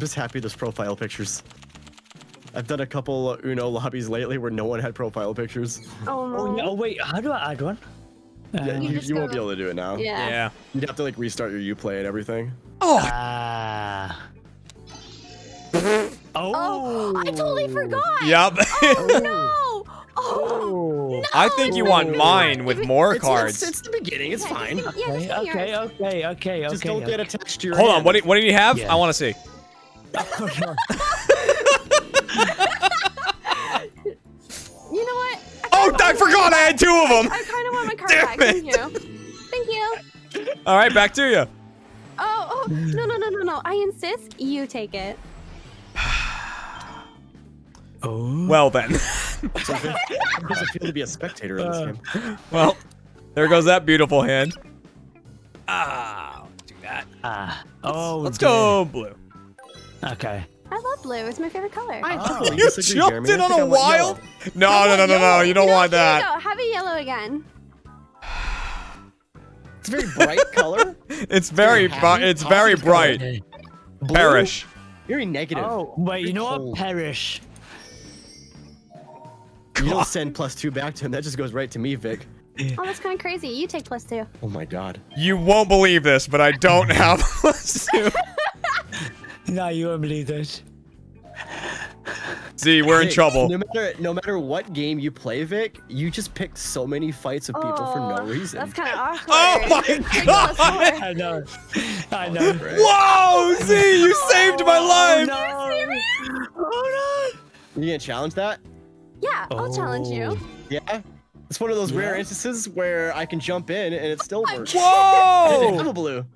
just happy there's profile pictures. I've done a couple Uno lobbies lately where no one had profile pictures. Oh no. Oh, yeah, oh wait, how do I add one? Yeah, Uh, you, just you won't go- be able to do it now. Yeah. Yeah. You'd have to like restart your UPlay and everything. Oh, Ah. Oh, oh. I totally forgot. yep. Oh no. Oh. I think you want No. mine with more It's, cards. it's, it's the beginning. It's Yeah, fine. just- Yeah, Okay, okay, okay, okay, okay. Just don't get attached to your. Hold on. What do, what do you have? Yeah. I want to see. You know what? Oh, I forgot I had two of them. I kind of want my card Damn back. Thank you. Thank you. All right, back to you. Oh, oh, no, no, no, no, no. I insist you take it. Oh. Well then. So how does it feel to be a spectator in this Uh, game? well, there goes that beautiful hand. Ah, let's do that. Ah. Oh. Let's dear. go blue. Okay. I love blue. It's my favorite color. I Oh. totally You disagree, jumped Jeremy. in on think a I want wild. yellow. No, no, no, no, no. You don't know, want here you that. go. Have a yellow again. It's a very bright color. It's very, Very bri- it's very bright. Okay. Perish. Very negative. Oh, wait, you know what? Cold. Perish. You don't send plus two back to him. That just goes right to me, Vik. Oh, that's kind of crazy. You take plus two. Oh my god. You won't believe this, but I don't have plus two. No, you won't believe this. See, we're in Vik, trouble. No matter no matter what game you play, Vik, you just picked so many fights with people for no Oh, reason. That's kind of oh awkward. Oh my god! four. I know. I oh, know. Whoa! See, you saved my oh, life. No. Oh You gonna challenge that? Yeah, I'll challenge you. Oh. Yeah. It's one of those rare instances where I can jump in and it still works. Whoa! I didn't have Whoa! a blue.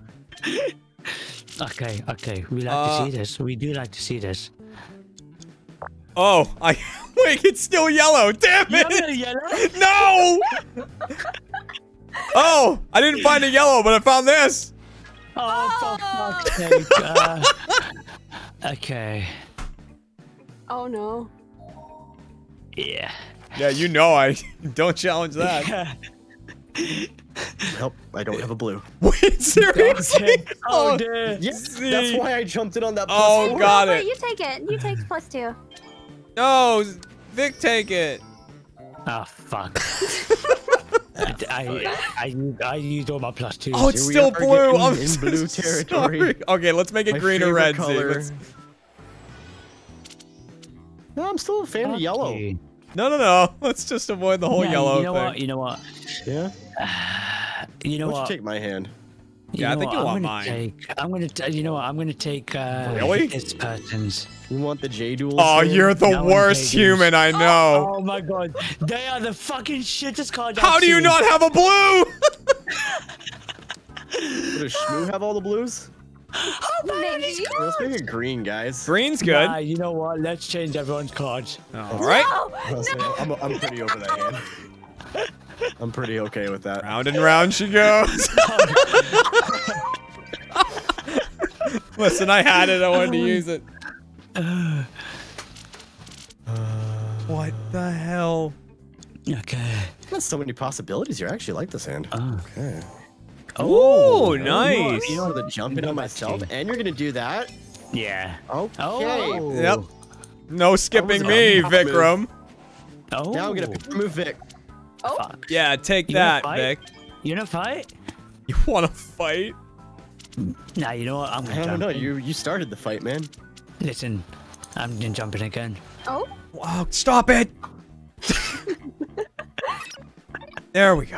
No. Okay, okay. We like Uh, to see this. We do like to see this. Oh, I wait. It's still yellow. Damn You're gonna it! yellow? No! Oh, I didn't find a yellow, but I found this. Oh, for Oh. fuck's sake. Uh, okay. Oh no. Yeah. Yeah, you know I don't challenge that. Nope, I don't have a blue. Wait, seriously? Oh, oh dear. Yeah, See. that's why I jumped in on that. plus Oh, four. got Wait, it. you take it. You take plus two. No, Vik, take it. Oh, fuck. I, I, I, used- I used all my plus twos. Oh, it's Here still blue. getting I'm in so blue territory. sorry. Okay, let's make it My green or red. Z. color. Let's- No, I'm still a fan of yellow. No, no, no. Let's just avoid the whole Yeah, yellow You know thing. what? You know what? Yeah. You know Why don't what? you take my hand? You Yeah, I think you I'm want gonna mine. Take, I'm gonna. T- you know what? I'm gonna take. Uh, Really? This person's. You want the J duels? Oh, hand? you're the That worst human I know. Oh my god, they are the fucking shittest cards. How I've do you seen. not have a blue? Does Shmoo have all the blues? Maybe. Let's make it green, guys. Green's good. Nah, you know what? Let's change everyone's cards. All right. No, Honestly, I'm, I'm pretty over that hand. I'm pretty okay with that. Round and round she goes. Listen, I had it. I wanted to use it. What the hell? Okay. That's so many possibilities. You actually like this hand. Oh. Okay. Oh, nice. You know the jumping on myself, and you're gonna do that. Yeah. Okay. Oh. Yep. No skipping me, a move. Vikram. Oh. Now I'm gonna oh. move Vik. Oh, Fuck. Yeah, take You that. Vik. You wanna fight? You want to fight? Nah, you know what? I'm gonna I don't jump. know. in. You you started the fight, man. Listen, I'm gonna jumping again. oh. Wow, stop it! there we go.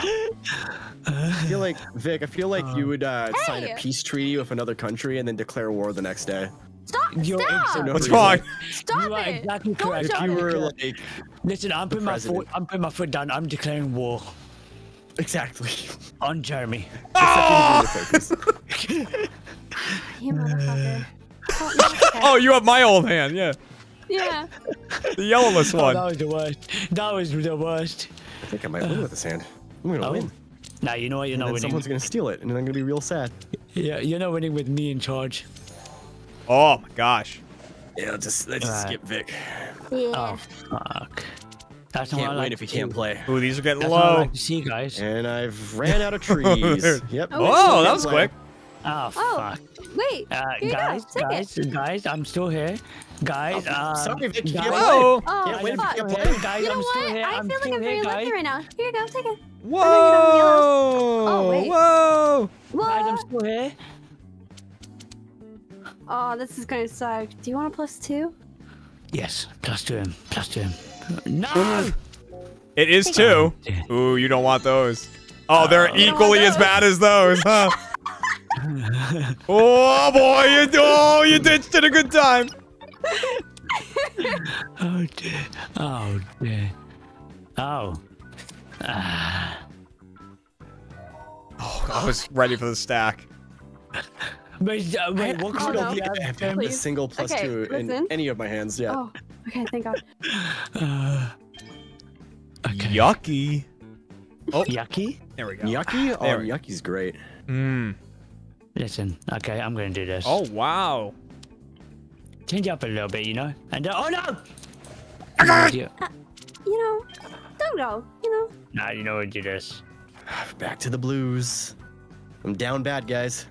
I feel like Vik. I feel like you would uh, sign a peace treaty with another country and then declare war the next day. Stop! You're Stop! exactly- What's reason. wrong? Stop You are it! exactly Don't correct. jump You it. were like Listen, I'm putting my foot. I'm putting my foot down. I'm declaring war exactly. on Jeremy. Ah! You motherfucker. Oh, no, it's okay. Oh, you have my old hand, yeah. yeah. The yellowless Oh, that was the worst. That was the worst. I think I might win with this hand. I'm gonna Oh. win. Nah, you know what? You're And not then winning. someone's gonna steal it, and then I'm gonna be real sad. Yeah, you're not winning with me in charge. Oh my gosh. Yeah, let's just let's just Right. skip Vik. Yeah. Oh fuck. That's not what Can't I win like if you can't play. Ooh, these are getting That's what I low. like to see, guys. And I've ran out of trees. yep. Oh, Whoa, that was play. quick. Oh Oh. fuck. Wait. Uh, Here you go, guys, it. guys, guys, I'm still here. Guys, uh, Sorry, Vik, you guys, can't Whoa! Oh, Can't wait fuck. for I'm you still to here, guys, You know I'm still what? here. I I'm feel like I'm very here, lucky right now. Here you go, take it. Whoa! Oh, wait. Whoa! Guys, I'm still here. Oh, this is gonna suck. Do you want a plus two? Yes, plus to him, plus to him. No! It is two. Ooh, you don't want those. Oh, they're Oh. equally as bad as those, huh? oh boy, you oh you ditched it a good time. Oh dear. Oh dear. Oh. Ah. Oh, I was ready for the stack. Wait, uh, wait, what I kind don't of think I have a single plus Okay, two in any of my hands. Yeah. Oh, okay, thank God. Uh, okay. Yucky. Oh, Yucky? there we go. Yucky? Oh, There yucky's great. Mm. Listen, okay, I'm gonna do this. Oh wow. Change up a little bit, you know? And uh, oh no! You- You know, don't go. You know. Nah, you know what? Do this. Back to the blues. I'm down bad, guys.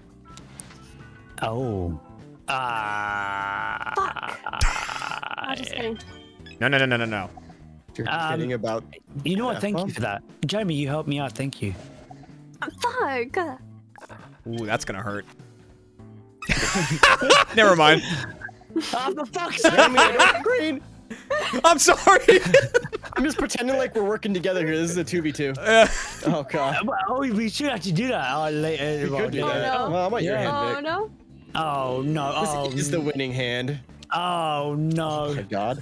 Oh. Ah. I'm just kidding. No, no, no, no, no, no. You're Um, kidding about. You know what? Thank you for that, Jeremy. You helped me out. Thank you. Fuck. Ooh, that's gonna hurt. Never mind. Oh, for fuck's green. I'm sorry. I'm just pretending like we're working together here. This is a 2v2. Uh, Oh, God. Oh, we should actually do that uh, later. We could do Oh, that. no. Well, I want your Yeah. hand, Oh Vik. no. Oh no! Oh, This is the winning hand. oh Oh, no! my God.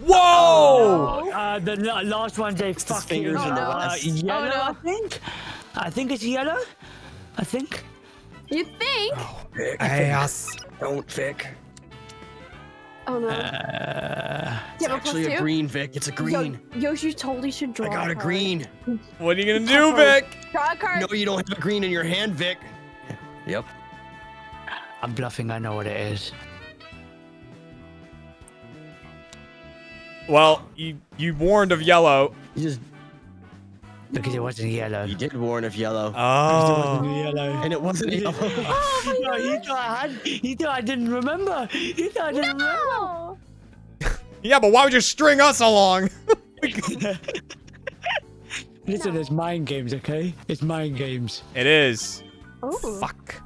Whoa! Uh, the la- last one, a his fucking fingers in the uh, yellow. Oh, no. I think. I think it's yellow. I think. You think? Vik. Yes. Don't, Vik. Oh no. Uh, It's have actually a two? green, Vik. It's a green. Yo, Yoshi totally should draw. I got a card. green. What are you gonna do, Vik? Draw a card. No, you don't have a green in your hand, Vik. Yep. I'm bluffing. I know what it is. Well, you you warned of yellow. You just Because it wasn't yellow. you did warn of yellow, Oh. yellow. and it wasn't yellow. Oh No, he thought I had. He thought I didn't remember. He thought I didn't remember. no. Yeah, but why would you string us along? Listen, it's mind games, okay? It's mind games. it is. Oh. Fuck.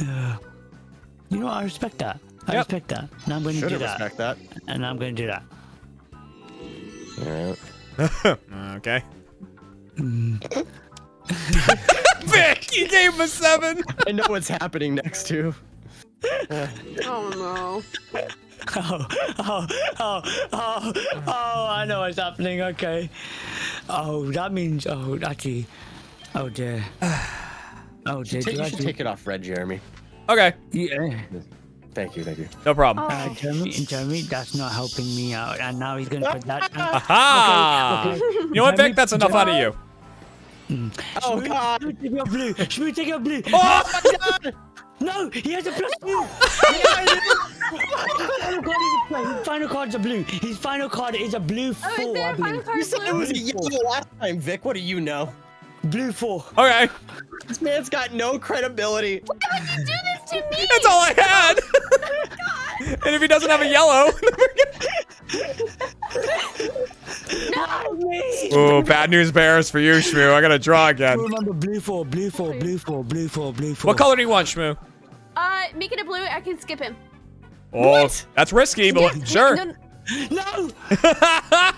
Uh, you know. I respect that. I Yep. respect that. And I'm going to do have that. respect that. And I'm going to do that. Alright. okay. Mm. Vik, you gave him a seven. I know what's happening next too. Oh no. Oh, oh, oh, oh, oh, I know what's happening. Okay. Oh, that means, oh, actually, oh dear. Oh dear. Take, you I should take it off red, Jeremy. Okay, Yeah. Thank you, thank you. no problem. Oh. Uh, Jeremy, Jeremy, that's not helping me out. And now he's going to put that down. Aha! Okay, You know what, Vik? That's enough out of you. Oh God! Shmoo, take your blue. Shmoo, take your blue. Oh! My god! No, he has a plus two. final, card is a, his final card's a blue. His final card is a blue Oh, four, is I there a final believe. card You said it was a yellow last time, Vik. What do you know? Blue four. Okay, This man's got no credibility. Why would you do this to me? that's all I had. and if he doesn't have a yellow, No. Me. ooh, bad news bears for you, Shmoo. I gotta draw again. Remember blue four, blue four, blue four, blue four, blue four. What color do you want, Shmoo? Uh, make it a blue. I can skip him. Oh, What? that's risky, but Yeah, sure. no, no. No.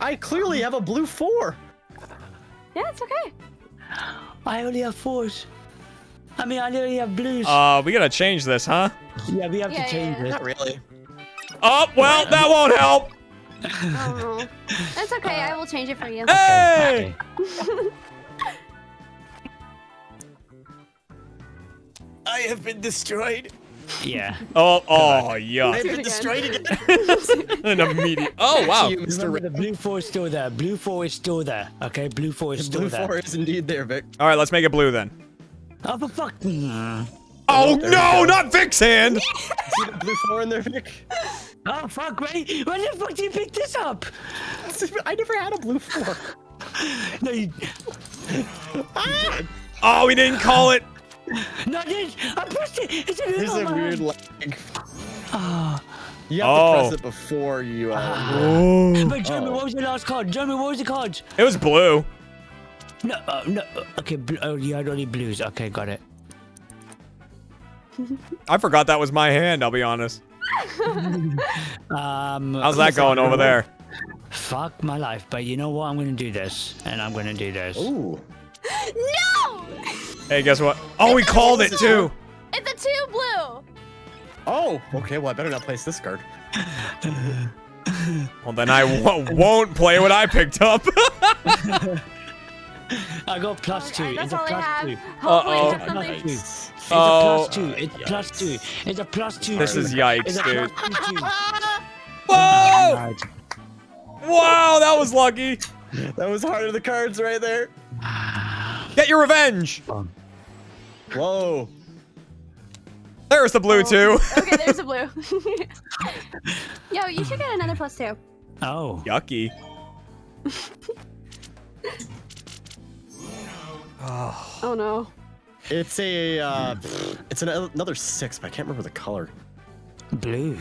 I clearly have a blue four. Yeah, it's okay. I only have fours. I mean, I only have blues. uh, we gotta change this, huh? yeah, we have yeah, to change yeah. it. Not really. Oh, well, that won't help. Oh. That's okay. I will change it for you. Hey! Okay. I have been destroyed. Yeah. Oh, oh, I yeah. have been destroyed again. An immediate. Oh, wow. You, Mr. Remember, the blue four is still there. Blue four is still there. Okay, blue four is still Blue there. four is indeed there, Vik. All right, let's make it blue then. Oh, for fuck. Mm. Oh, no, not Vik's hand. See the blue four in there, Vik? Oh, fuck, wait. When the fuck did you pick this up? I never had a blue four. No, you. Oh, we didn't call it. No, I did. I pressed it. It's a There's a man. weird lag. Ah. You have Oh. to press it before you. Uh, Oh. But Jeremy, Oh. what was your last card? Jeremy, what was the card? It was blue. No, uh, no. uh, Okay, bl- oh, you had only blues. Okay, got it. I forgot that was my hand. I'll be honest. Um, How's that going over there? Fuck my life, but you know what? I'm gonna do this, and I'm gonna do this. ooh. No! Hey, guess what? Oh, we called it too. It's a two blue. Oh, okay. Well, I better not place this card. Well, then I w- won't play what I picked up. I got plus two. Okay, It's that's a all I have. two. Hopefully Uh-oh. it's something. Plus. It's Oh. a plus two. It's Uh, plus two. It's a plus two. This two. is yikes, It's dude. plus two, two. Whoa! Wow, that was lucky. That was heart of the cards right there. Get your revenge. Whoa. There's the blue too. Okay, there's the blue. Yo, you should get another plus two. Oh. Yucky. Oh no. It's a. Uh, it's an, another six, but I can't remember the color. Blue.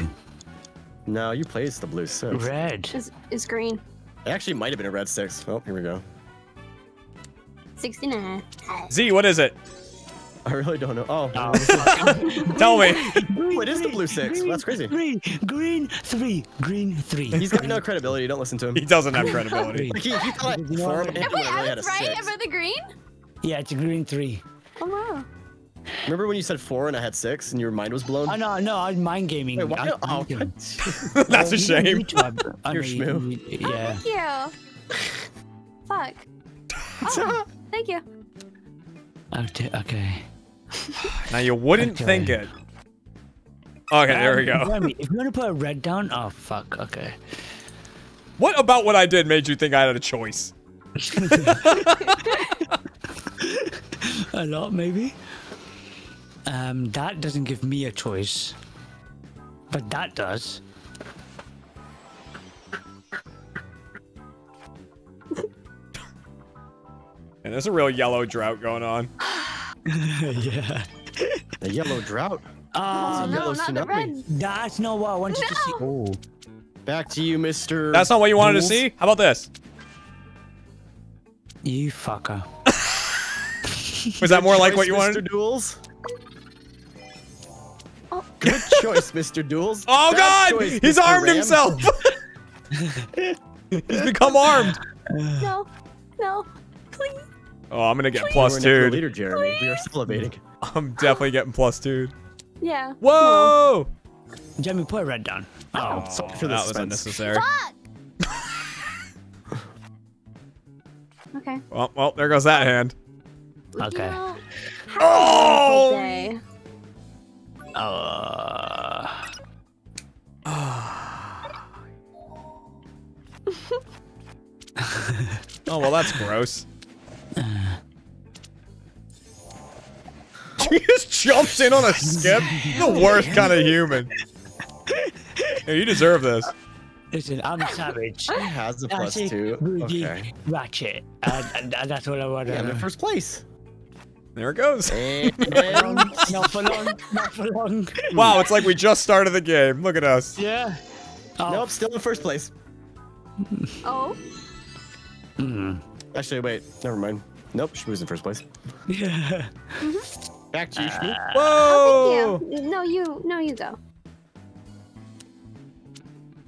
No, you placed the blue six. Red. Is is green. It actually might have been a red six. Oh, here we go. 69. Z, what is it? I really don't know. Oh, Oh. Tell me. Ooh, it is the blue six. Well, that's crazy. Green. Green three. Green three. He's got no credibility. Don't listen to him. He doesn't have credibility. Like, he, he thought You know for what? him, Oh, when wait, I really I was right six. about the green? Yeah, it's a green three. Oh wow. Remember when you said four and I had six and your mind was blown? Oh no, no, I'm mind gaming. Wait, why? I'm Oh, mind gaming. what? That's a oh, shame. YouTube. I You're know you- Shmoo. you- oh, Yeah. Thank you. Fuck. Oh, thank you. Okay. okay. Now you wouldn't Okay. think it. Okay, there we go. If you want to put a red down, oh fuck. Okay. What about what I did made you think I had a choice? A lot, maybe. Um, that doesn't give me a choice, but that does. And there's a real yellow drought going on. yeah. The yellow drought. Uh, Oh, no, yellow not the red. that's not what I wanted to see. Oh. Back to you, Mr. That's not what you wanted to see? How about this? You fucker. Was that more like what you Mr. wanted? Duels. Oh. Good choice, Mr. Duels. Oh Bad god! choice, He's Mr. armed Ram. himself! He's become armed. No. No. Please. Oh, I'm gonna get You plus two. leader, Jeremy. We are salivating. I'm definitely getting plus two. Yeah. Whoa! Jeremy, put a red down. Oh. Sorry for the that was unnecessary. No. Okay. Well, well, there goes that hand. Okay. You know, Oh! Uh, Oh well, that's gross. She just jumps in on a skip. The worst kind of human. Hey, you deserve this. listen, I'm a savage. He has a plus Ratchet, two. Rudy, Okay. Ratchet. And, and, and that's all I want Yeah, I'm in first place. There it goes. Not for long. Not for long. Wow, it's like we just started the game. Look at us. Yeah. Oh. nope, still in first place. Oh. Mm. Actually, wait, never mind. Nope, she Shmoo's in first place. Yeah. Back to you, Shmoo. Whoa! Thank you. No, you. No, you go.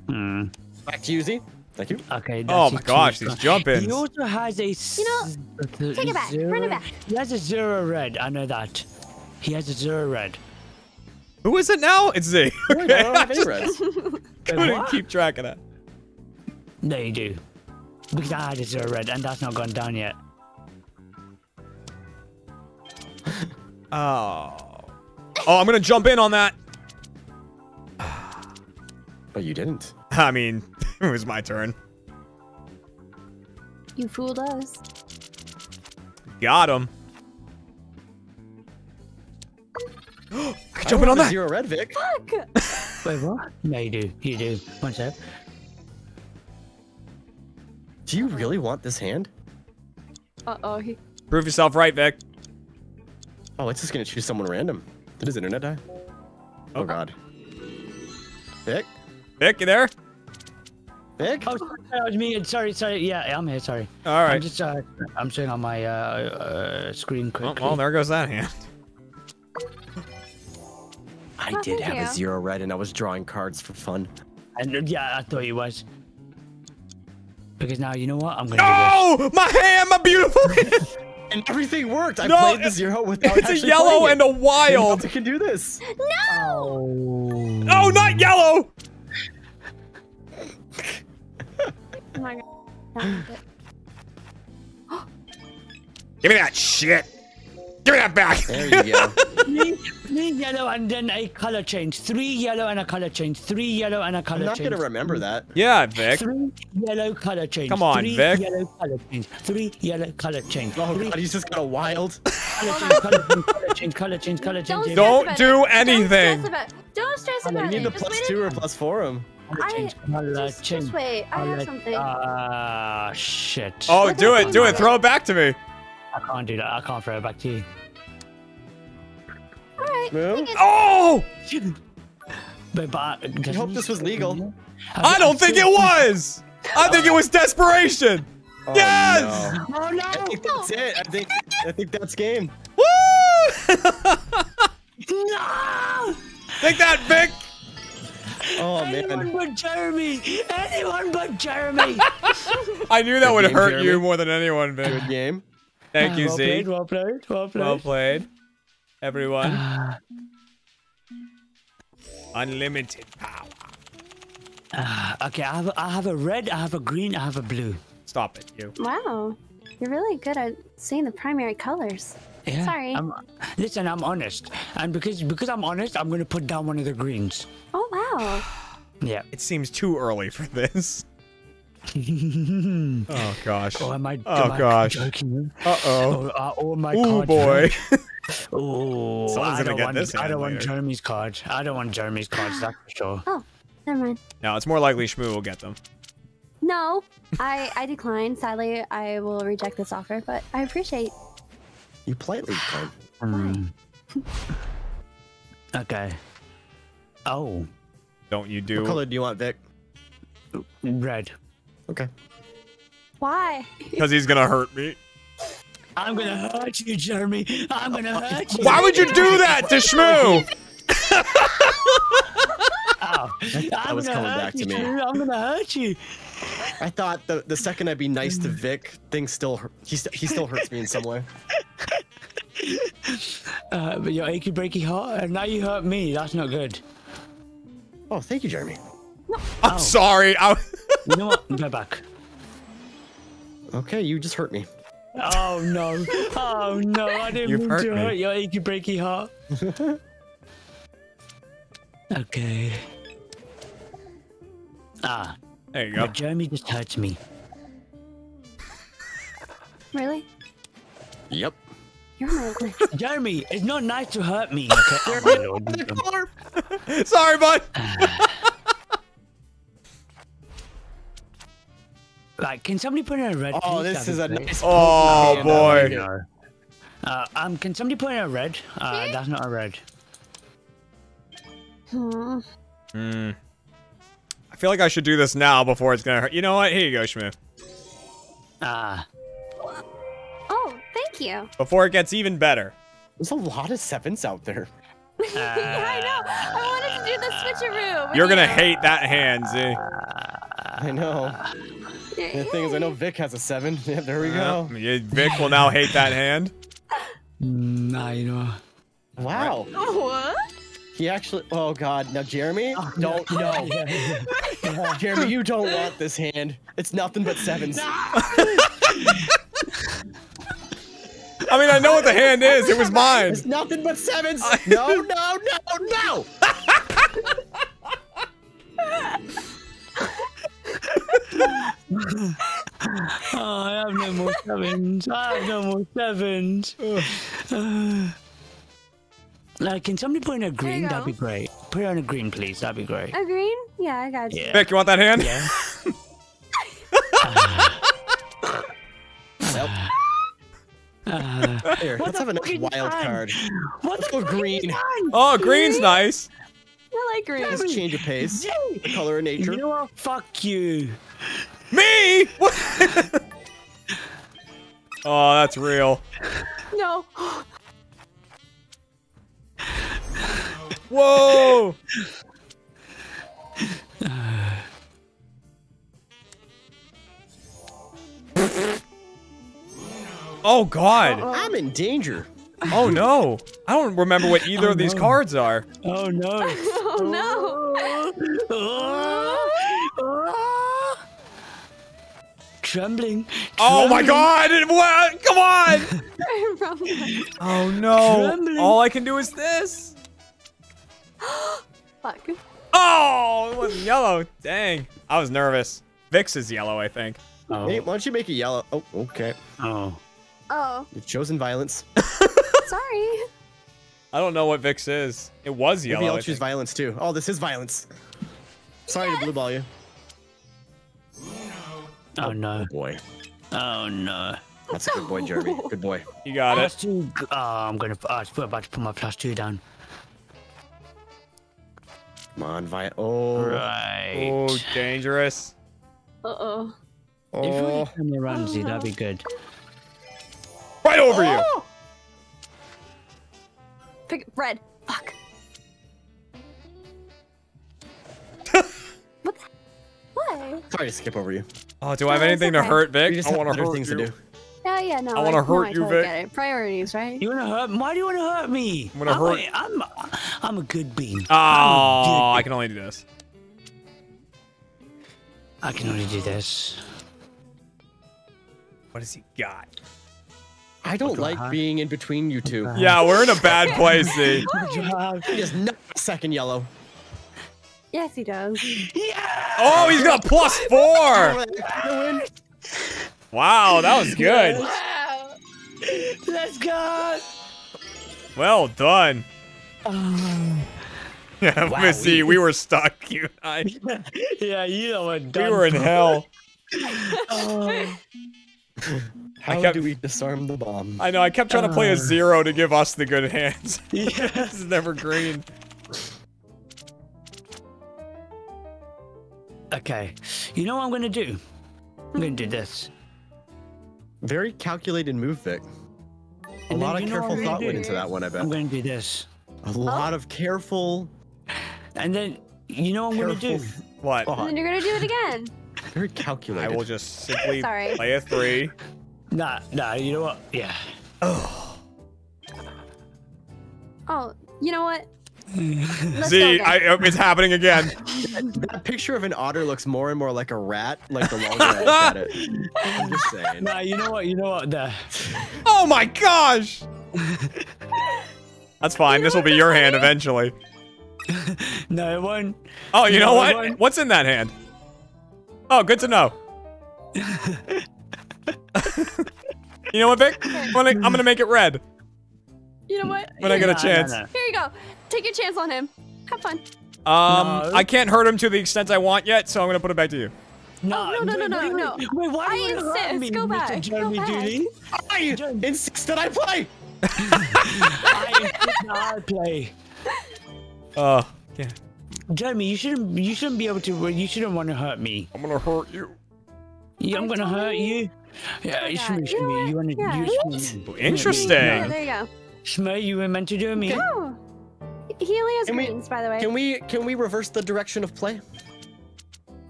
Mm. Back to you, Z. Thank you. Okay. Oh my gosh, he's jumping. He also has a. You know, take it back, bring it back. He has a zero red. I know that. He has a zero red. Who is it now? It's Z. I don't Okay, I have any just reds. couldn't keep track of that. No, you do. Because I had a red, and that's not gone down yet. Oh. Oh, I'm gonna jump in on that. But you didn't. I mean, it was my turn. You fooled us. Got him. I can I jump in oh, on have that. Zero red, Vik. Fuck. Wait, what? No, you do. You do. One sec. Do you really want this hand? Uh oh. He. Prove yourself right, Vik. Oh, it's just gonna choose someone random. Did his internet die? Oh god. Vik? Vik, you there? Vik? Oh, sorry, that was me. Sorry, sorry. Yeah, I'm here. Sorry. All right. I'm just uh, I'm showing on my uh, uh screen Well, quickly. well, there goes that hand. I Oh, did thank have a zero red and I was drawing cards for fun. And yeah, I thought he was. Because now you know what? I'm gonna do No! My hand, my beautiful hand! And everything worked. I No, played the zero without It's a yellow playing and a wild. I can do this. No. Oh. Oh, not yellow! Oh my god. That was it. Give me that shit. Give me that back. There you go. three, three yellow and then a color change. Three yellow and a color change. Three yellow and a I'm color not change. gonna remember that. yeah, Vik. Three yellow color change. Come on, Three Vik. yellow color change. Three yellow color change. Oh Three god, he's just got a wild. color change, color change, color change, color change, color Don't Don't do it. anything. Don't stress about, don't stress about need it. the Just plus two or it- plus four him. Color I- change, Just, change. just wait. I have something. Ah, shit. Oh, What do it, do it. Throw it back to me. I can't do that. I can't throw it back to you. All right. Move. Oh! But, but uh, I hope this was legal. I don't think it was. I think it was desperation. Oh, Yes! no. Oh no! I think that's it. I think I think that's game. Woo! No! Take that, Vik. Oh Anyone man. but Jeremy! Anyone but Jeremy! I knew that Good would game, hurt you more than anyone, Vik. Good game. Thank you, well Z. Played, well played, well played. Well played, everyone. Ah, Unlimited power. ah, okay, I have, a, I have a red, I have a green, I have a blue. Stop it, you. Wow. You're really good at seeing the primary colors. Yeah, Sorry. I'm, listen, I'm honest, and because because I'm honest, I'm gonna put down one of the greens. Oh wow. Yeah. It seems too early for this. oh gosh. Oh, am I? Oh, am I gosh. joking? Uh oh. Oh, uh, oh my Ooh god. boy. Oh, Someone's I gonna don't get want. this I don't want. Jeremy's card. I don't want Jeremy's cards. That's for sure. Oh, never mind. No, it's more likely Shmoo will get them. No, I I decline. Sadly, I will reject this offer, but I appreciate. You politely declined. Hmm. Okay. Oh, Don't you do? What color do you want, Vik? red. Okay. Why? Because he's gonna hurt me. I'm gonna hurt you, Jeremy. I'm gonna hurt you. Why would you do that to Shmoo? Ow. I'm was gonna coming hurt back to you, me. Jeremy. I'm gonna hurt you. I thought the the second I'd be nice to Vik, things still hurt. He, st- he still hurts me in some way. Uh, but you're achy breaky heart, and now you hurt me. That's not good. Oh, thank you, Jeremy. No. I'm Oh. sorry. I... You know what? Go back. Okay, you just hurt me. Oh no! Oh no! I didn't You've mean hurt to me. hurt your achy breaky heart. okay. Ah, There you go. but Jeremy just hurts me. Really? Yep. You're my. Jeremy, it's not nice to hurt me. Okay. Oh, my lord. Sorry, bud. Like, can somebody put in a red? Oh, please? this That'd is a nice. Oh, boy. I like. No. Uh, um, can somebody put in a red? Uh, that's not a red. Hmm. Hmm. I feel like I should do this now before it's gonna hurt. You know what? Here you go, Shmoo. Ah, Oh, thank you. Before it gets even better. There's a lot of sevens out there. I know. I wanted to do the switcheroo. You're gonna you. hate that hand, Z. I know. The thing is, I know Vik has a seven. Yeah, there we go. Yeah, Vik will now hate that hand. Mm, nah, you know. Wow. What? He actually. Oh God. Now, Jeremy, don't no. Jeremy, you don't want this hand. It's nothing but sevens. I mean, I know what the hand is. It was mine. It's nothing but sevens. No, no, no, no. Oh, I have no more sevens. I have no more sevens. Uh, like, can somebody put in a green? That'd be great. Put it on a green, please. That'd be great. A green? Yeah, I got you. Yeah. Vik, you want that hand? Yeah. Nope. Uh, Here, let's have a nice wild done? card. what Let's go green. done? Oh, green's nice. I like green. Let's change of pace. Jay, The color of nature. You know what? Fuck you. Me? What? oh, that's real. No. Whoa! oh God! I'm in danger. Oh no! I don't remember what either Oh, of these oh, no. cards are. Oh no. Oh no. Oh, oh. Trembling. Oh my trembling. God! What? Come on! Oh no! Trembling. All I can do is this. Fuck. Oh, it wasn't yellow. Dang! I was nervous. Vix is yellow, I think. Oh. Hey, why don't you make it yellow? Oh, okay. oh. Oh, You've chosen violence. sorry. I don't know what Vix is. It was yellow. Maybe I'll choose violence too. Oh, this is violence. Sorry to blue ball you. Oh no. Boy. Oh no. That's a good boy, Jeremy. Good boy. You got Plus it. two. Oh, I'm gonna. I was about to put my plus two down. Come on, vi- Oh. Right. Oh, dangerous. Uh oh. If we Oh. turn the Ramsey, that'd be good. Right over you. Oh! Pick red. Fuck. what? The? What? Sorry to skip over you. Oh, do I have it's anything to hurt Vik? just I want to other hurt things you. to do. Yeah, yeah, no. I wanna hurt I you, totally Vik. Priorities, right? You wanna hurt? Why do you wanna hurt me? I'm gonna I'm hurt- A, I'm. I'm a good bean. Oh, I'm a I good can only do this. I can only do this. What has he got? I don't like huh? being in between you two. Yeah, we're in a bad place, see. He does not second yellow. Yes, he does. Yeah. Oh, he's got plus four. Wow, that was good. Let's go. Well done. Oh. Yeah, Wow, Missy, we- we were stuck, you and I. yeah, you know what? We were in hell. Oh. How kept- do we disarm the bomb? I know, I kept trying to play a Uh. zero to give us the good hands. Yeah. this is never green. Okay. You know what I'm gonna do? I'm gonna do this. Very calculated move, Vik. A And lot of you know what careful thought went into that one, I bet. I'm gonna do this. A lot of careful, And then you know what I'm gonna do? What? Oh, And then you're gonna do it again. very calculated. I will just simply Sorry. play a three. Nah, nah, you know what? Yeah. Oh. Oh, you know what? Let's See, I, uh, it's happening again. That picture of an otter looks more and more like a rat, like the longer I look at it. I'm just saying. Nah, you know what? You know what? The Oh my gosh! That's fine. This will be your hand eventually. no, it won't. Oh, you know No, what? What's in that hand? Oh, good to know. you know what, Vik? I'm gonna, I'm gonna make it red You know what? when I get a Nah, nah, chance. nah. Here you go. Take your chance on him. Have fun. Um, No. I can't hurt him to the extent I want yet, so I'm gonna put it back to you. Nah, Oh, no, no, wait, no, wait, no, wait, Wait, why I do you hurt insist. me, Go Mr. back, go Jeremy back. Dooley? I Jeremy. insist that I play. I insist that I play. Uh, yeah. Jeremy, you shouldn't. You shouldn't be able to. You shouldn't want to hurt me. I'm gonna hurt you. Yeah, I'm I gonna hurt you. you. Yeah, Oh, you God. shouldn't. You know Shouldn't what? you want to? Yeah. You. Interesting. Yeah, there you go. Shmoo, you were meant to do me. Oh. He only has Can we- greens, by the way. Can we can we reverse the direction of play,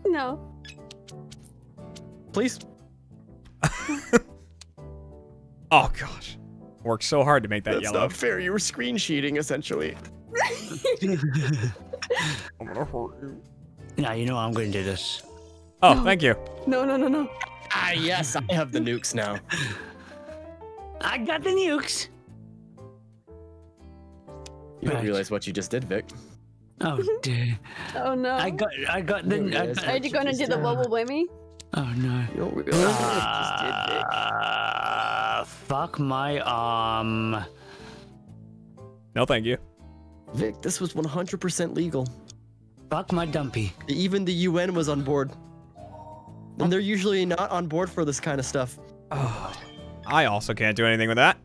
No. please? Oh gosh. Worked so hard to make that That's yellow. not fair. You were screen sheeting essentially. I'm gonna hurt you. Now you know I'm gonna do this. Oh, thank you. No, no, no, no. Ah, yes, I have the nukes now. I got the nukes. You don't realize what you just did, Vik. Oh dear. Oh no. I got. I got the. You I got, Are you gonna do the wobble with me? oh no. You don't realize what you just did, Vik. Uh, fuck my arm. No, thank you. Vik, this was 100% legal. Fuck my dumpy. Even the UN was on board. And they're usually not on board for this kind of stuff. Oh, I also can't do anything with that.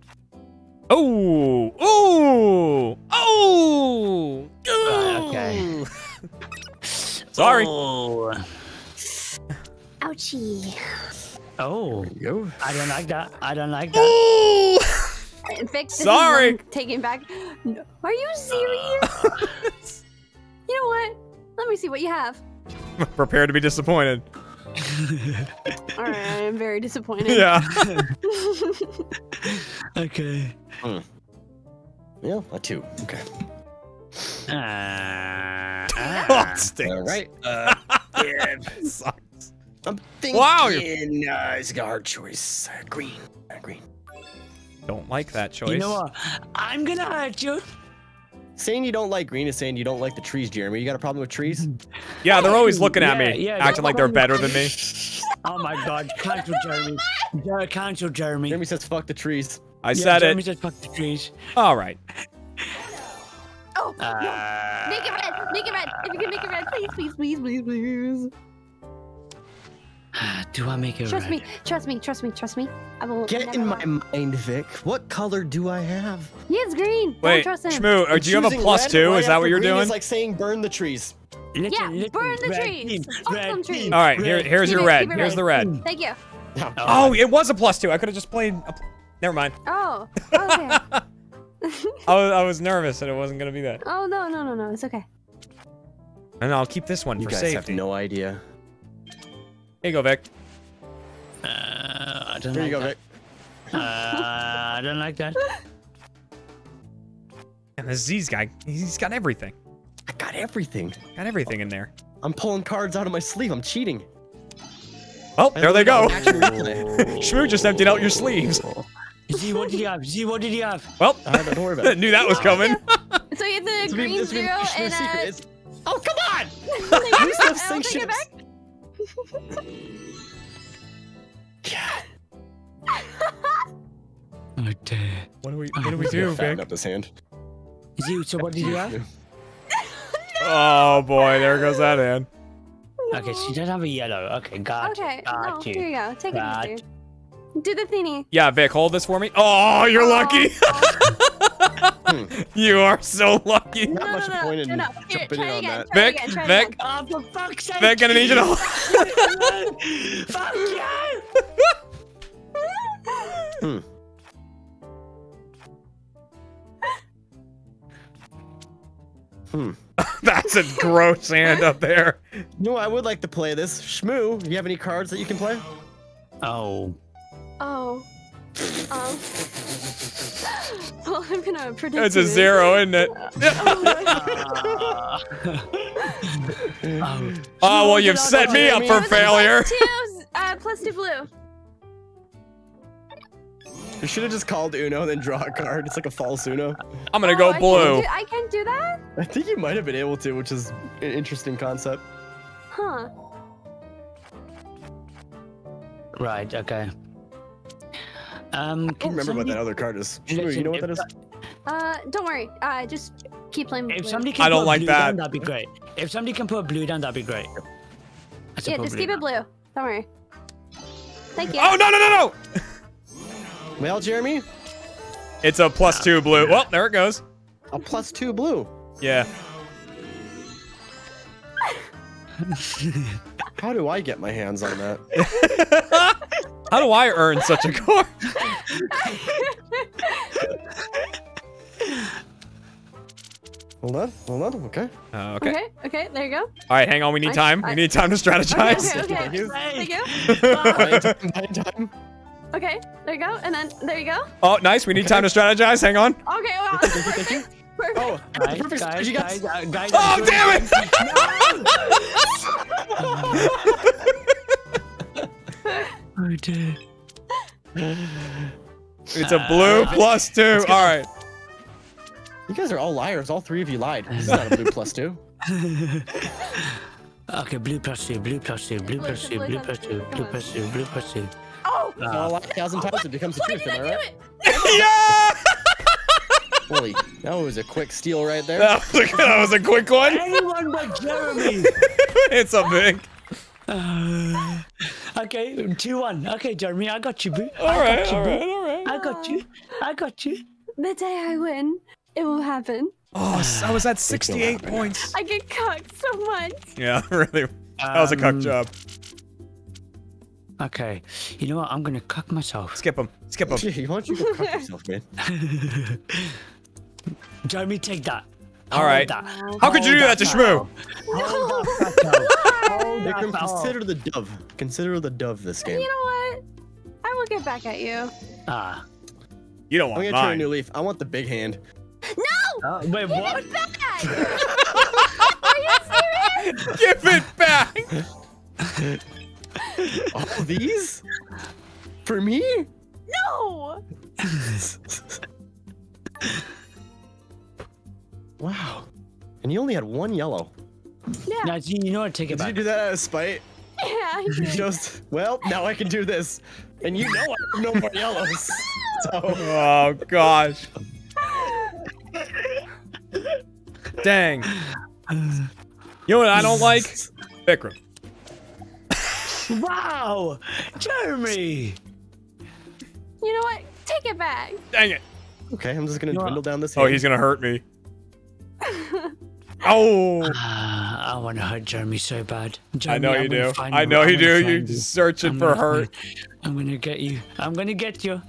Oh, oh, oh. Right, okay. Sorry. Oh. Ouchie. oh. Go. I don't like that. I don't like that. Ooh. Vik, this Sorry. taking back. No. Are you serious? you know what? Let me see what you have. Prepare to be disappointed. All right, I am very disappointed. Yeah. Okay. Yeah, a two. Okay. Uh, oh, it stinks. All right. Uh, Sucks. I'm thinking. Wow, uh, it's a hard choice. Uh, green. Uh, green. Don't like that choice. You know what? I'm gonna hurt you. Saying you don't like green is saying you don't like the trees, Jeremy. You got a problem with trees? Yeah, they're always looking at Yeah, me, yeah, acting like they're better than me. Oh my god, cancel Jeremy. Yeah, cancel Jeremy. Jeremy says fuck the trees. I yeah, said Jeremy it. said fuck the trees. All right. Oh, Uh, no. Make it red. Make it red. If you can make it red, please, please, please, please, please. Do I make it Trust red? me. Trust me. Trust me. Trust me. I will. Get never in lie. my mind, Vik. What color do I have? He is green. Wait, Don't trust him. Shmoo, or do you have a plus red two? right Is that what you're green doing? It's like saying burn the trees. Listen, Yeah, listen, burn the trees. team, Fuck red trees. team, All right, here, here's Keep your it- red. Here's red. the red. Thank you. No. Oh, it was a plus two. I could have just played. A pl- Never mind. Oh. Okay. I was, I was nervous that it wasn't gonna be that. oh no no no no. It's okay. And I'll keep this one You for guys safety. have no idea. Here you go, Vik. Uh, I don't Here like you go, that. Vik. Uh, I don't like that. And the Z's guy, he's got everything. I got everything. Got everything in there. I'm pulling cards out of my sleeve. I'm cheating. Oh, there they go. literally got action replay. Shmoo just emptied out your sleeves. Z, what did you have? Z, what did you have? Well, I don't worry about it. knew that was coming. So it's a It's been- green zero and secret. a. Oh, come on! Thank you. Use those God. Oh dear. What do we what do we do, Vik? up this hand. Z, so what did you have? Oh boy, there goes that hand. Okay, she does have a yellow. Okay, got you. Okay. No. Got Here you. you go. Take Got it easy. Do the thingy. Yeah, Vik, hold this for me. Oh, you're lucky. Oh. you are so lucky. Not No, much no, no, point in no, no. Here, jumping try in on again, that. Vik, again, Vik. again. Oh, for fuck's sake! Vik, gonna need you to. Fuck you! Hmm. Hmm. That's a gross hand up there. You know, I would like to play this. Shmoo, do you have any cards that you can play? Oh. Oh. Um. Well, I'm gonna predict. It's a it. zero, isn't it? Oh. Oh well, you've set me up for failure. Plus two, uh, plus two blue. You should have just called Uno and then draw a card. It's like a false Uno. I'm gonna Oh, go I can't blue. do- I can't do that? I think you might have been able to, which is an interesting concept. Huh. Right. Okay. Um. I don't remember what that other card is. Shmoo, you know what that is? Uh, don't worry. Uh, just keep playing If blue. somebody can I don't put like blue that. Down, that'd be great. If somebody can put a blue down, that'd be great. That's Yeah, just keep it blue. Don't worry. Thank you. Oh no no no no! Well, Jeremy, It's a plus two blue. Well, there it goes. a plus two blue. Yeah. How do I get my hands on that? How do I earn such a card? Hold on, hold on. Okay. Uh, okay. okay. Okay. There you go. All right, hang on. We need I- time. I- We need time to strategize. Okay. Okay. okay. Thank you. Thank you. Buying time, buying time. Okay. There you go. And then there you go. Oh, nice. We need okay. time to strategize. Hang on. Okay. Well. Thank thank you. Perfect. Oh, Guys, perfect guys, strategy, guys, guys. uh, guys, Oh, I'm damn it! Oh dear. It's a blue uh, plus two. All right. You guys are all liars. All three of you lied. This is not a blue plus two. Okay, blue plus two, blue plus two, blue Blue plus to two, blue blue plus two, blue. blue plus two, blue plus two. Oh. Uh, if you all a thousand times, it becomes the truth. Am I I right? yeah! Holy, that was a quick steal right there. That was, a, that was a quick one. Anyone but Jeremy. it's a big. Uh, I Okay, two one. Okay, Jeremy, I got you, boo. All I right, got you, all boo. right, all right. I got you. I got you. The day I win, it will happen. Oh, I was at 68 points. I get cucked so much. Yeah, really. That was a cuck Um, job. Okay, you know what? I'm gonna cuck myself. Skip him. Skip him. Gee, why don't you go cuck yourself, man? Jeremy, take that. All Hold right. that. How could you do that to Shmoo? Hold that, Fato. Hold that, Vikram, consider the dove. Consider the dove this game. You know what? I will get back at you. Ah. You don't want I'm gonna turn a new leaf. I want the big hand. No! Uh, wait, what? Give it back! Are you serious? Give it back. All these? For me? No! Wow. And you only had one yellow. Yeah, Now, see, you know what? Take it Did you do that out of spite? yeah, I You did. just well, now I can do this. And you know I have no more yellows. So Oh gosh. Dang. You know what I don't like? Vikram. Wow, Jeremy. You know what? Take it back. Dang it. Okay, I'm just gonna No. dwindle down this Oh, hand. he's gonna hurt me. Oh, Ah, I want to hurt Jeremy so bad. I Jeremy, know I'm you gonna do. I know you do. You're searching I'm for gonna hurt. I'm gonna get you. I'm gonna get you.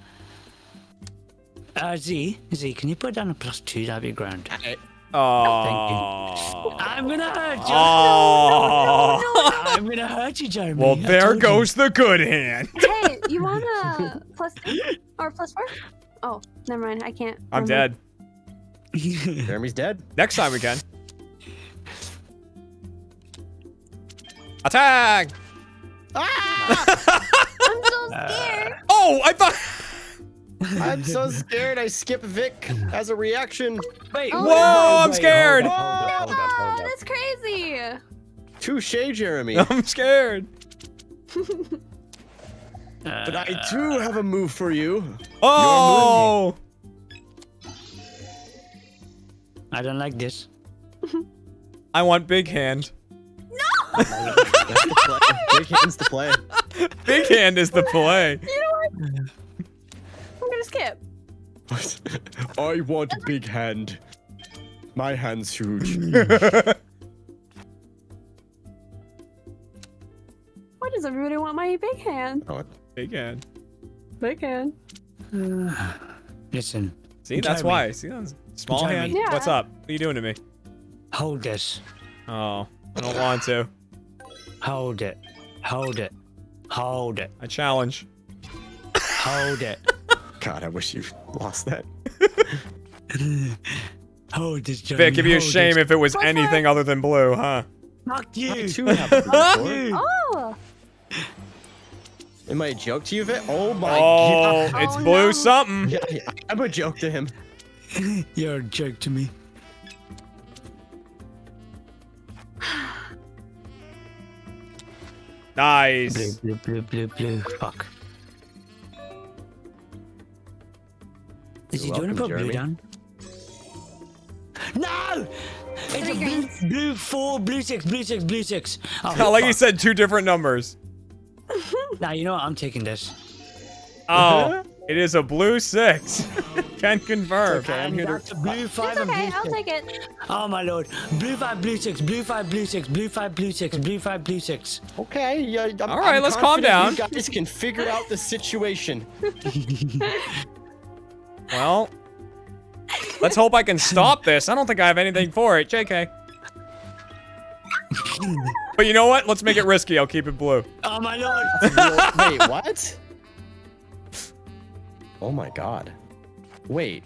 Uh, Ze, Ze, can you put down a plus two? That'd be grand. Oh. I'm gonna hurt you. Oh. I'm gonna hurt you, Jeremy. Well, I there told you. goes the good hand. Hey, you want a plus two or plus four? Oh, never mind. I can't. I'm remember. dead. Jeremy's dead. Next time we can. Attack! Ah! I'm so scared. Oh, I thought. I'm so scared I skip Vik as a reaction. Wait, Oh, wait, no. I'm scared. Hold hold up, hold up, oh, that's crazy. Touche, Jeremy. I'm scared. But I do have a move for you. Oh! I don't like this. I want big hand. That's the play. Big hands to play. Big hand is the play. You know what? I'm gonna skip. I want big hand. My hand's huge. Why does everybody want my big hand? oh, big hand. Big hand. Listen, See, that's Jeremy. why. See, that's small Jeremy. hand. Yeah. What's up? What are you doing to me? hold this. Oh, I don't want to. Hold it. Hold it. Hold it. I challenge. Hold it. God, I wish you lost that. Hold this, Jeremy. Vik, it'd be a shame this. if it was What's anything other than blue, huh? Fuck you. too have Fuck move for it. you. Oh, Am I a joke to you, Vik? Oh my Oh, god. it's Oh, blue no. something. Yeah, yeah, I'm a joke to him. You're a joke to me. Nice. Blue, blue, blue, blue, blue. Fuck. Is he You're doing to welcome, put blue down? No! It's a blue, blue four, blue six, blue six, blue six. Oh, Not like you fuck. said two different numbers. Nah, you know what? I'm taking this. Oh, it is a blue six. Can confirm. Okay, I'm here to- blue five it's okay. blue I'll six. take it. Oh my lord. Blue five, blue six, blue five, blue six, blue five, blue six, blue five, blue six. Okay, yeah. I'm, All right, I'm let's calm down. You guys can figure out the situation. Well, let's hope I can stop this. I don't think I have anything for it. JK. But you know what? Let's make it risky. I'll keep it blue. Oh my lord. Wait, what? Oh my god. Wait,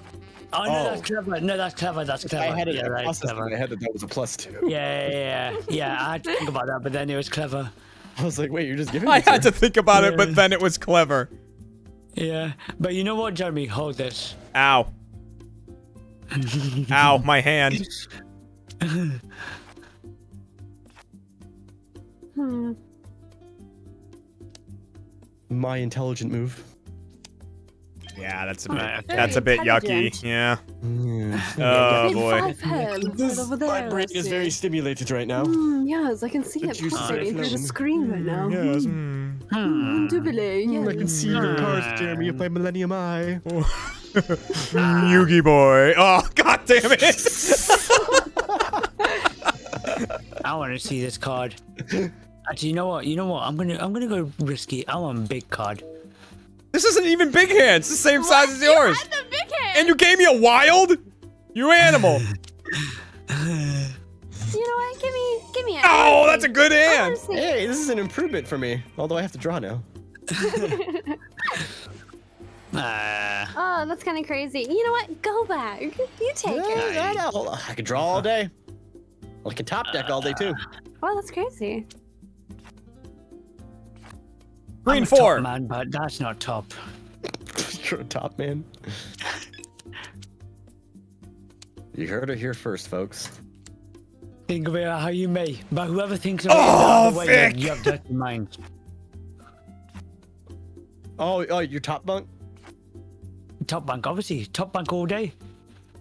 Oh no, Oh. that's clever. No, that's clever. That's clever. I had it yeah, right, process in clever. my head that that was a plus two. Yeah, yeah, yeah, yeah. I had to think about that, but then it was clever. I was like, wait, you're just giving me I had to think about it, but then it was clever. Yeah, but you know what, Jeremy? Hold this. Ow. Ow, my hand. Hmm. My intelligent move. Yeah, that's a bit. Very That's a bit yucky. Yeah. Mm. Oh boy. Five This- my brain is very stimulated right now. Mm, yes, I can see The it juices pulsating through the flowing. screen right now. Yes. Mm. mm. Hmm. Indubitably, Mm, I can see your cars, Jeremy, up by Millennium Eye. Mm, Yugi boy. Oh god damn it. I want to see this card. Actually, you know what? You know what? I'm gonna I'm gonna go risky. I want a big card. This isn't even big hand. It's the same size as yours. The big hand. And you gave me a wild? You animal. You know what? Give me, give me. Oh, that's a good hand. Hey, this is an improvement for me. Although I have to draw now. Ah, Oh, that's kind of crazy. You know what? Go back. You take it. Yeah, yeah, no, I could draw all day. I can top deck all day too. Oh, that's crazy. Green I'm a four. top man, but that's not top. You're a top man. You heard it here first, folks. Think of it how you may, but whoever thinks of Oh, it the other way, you have dirty mind. Oh, oh, your top bunk. Top bank, obviously. Top bank all day.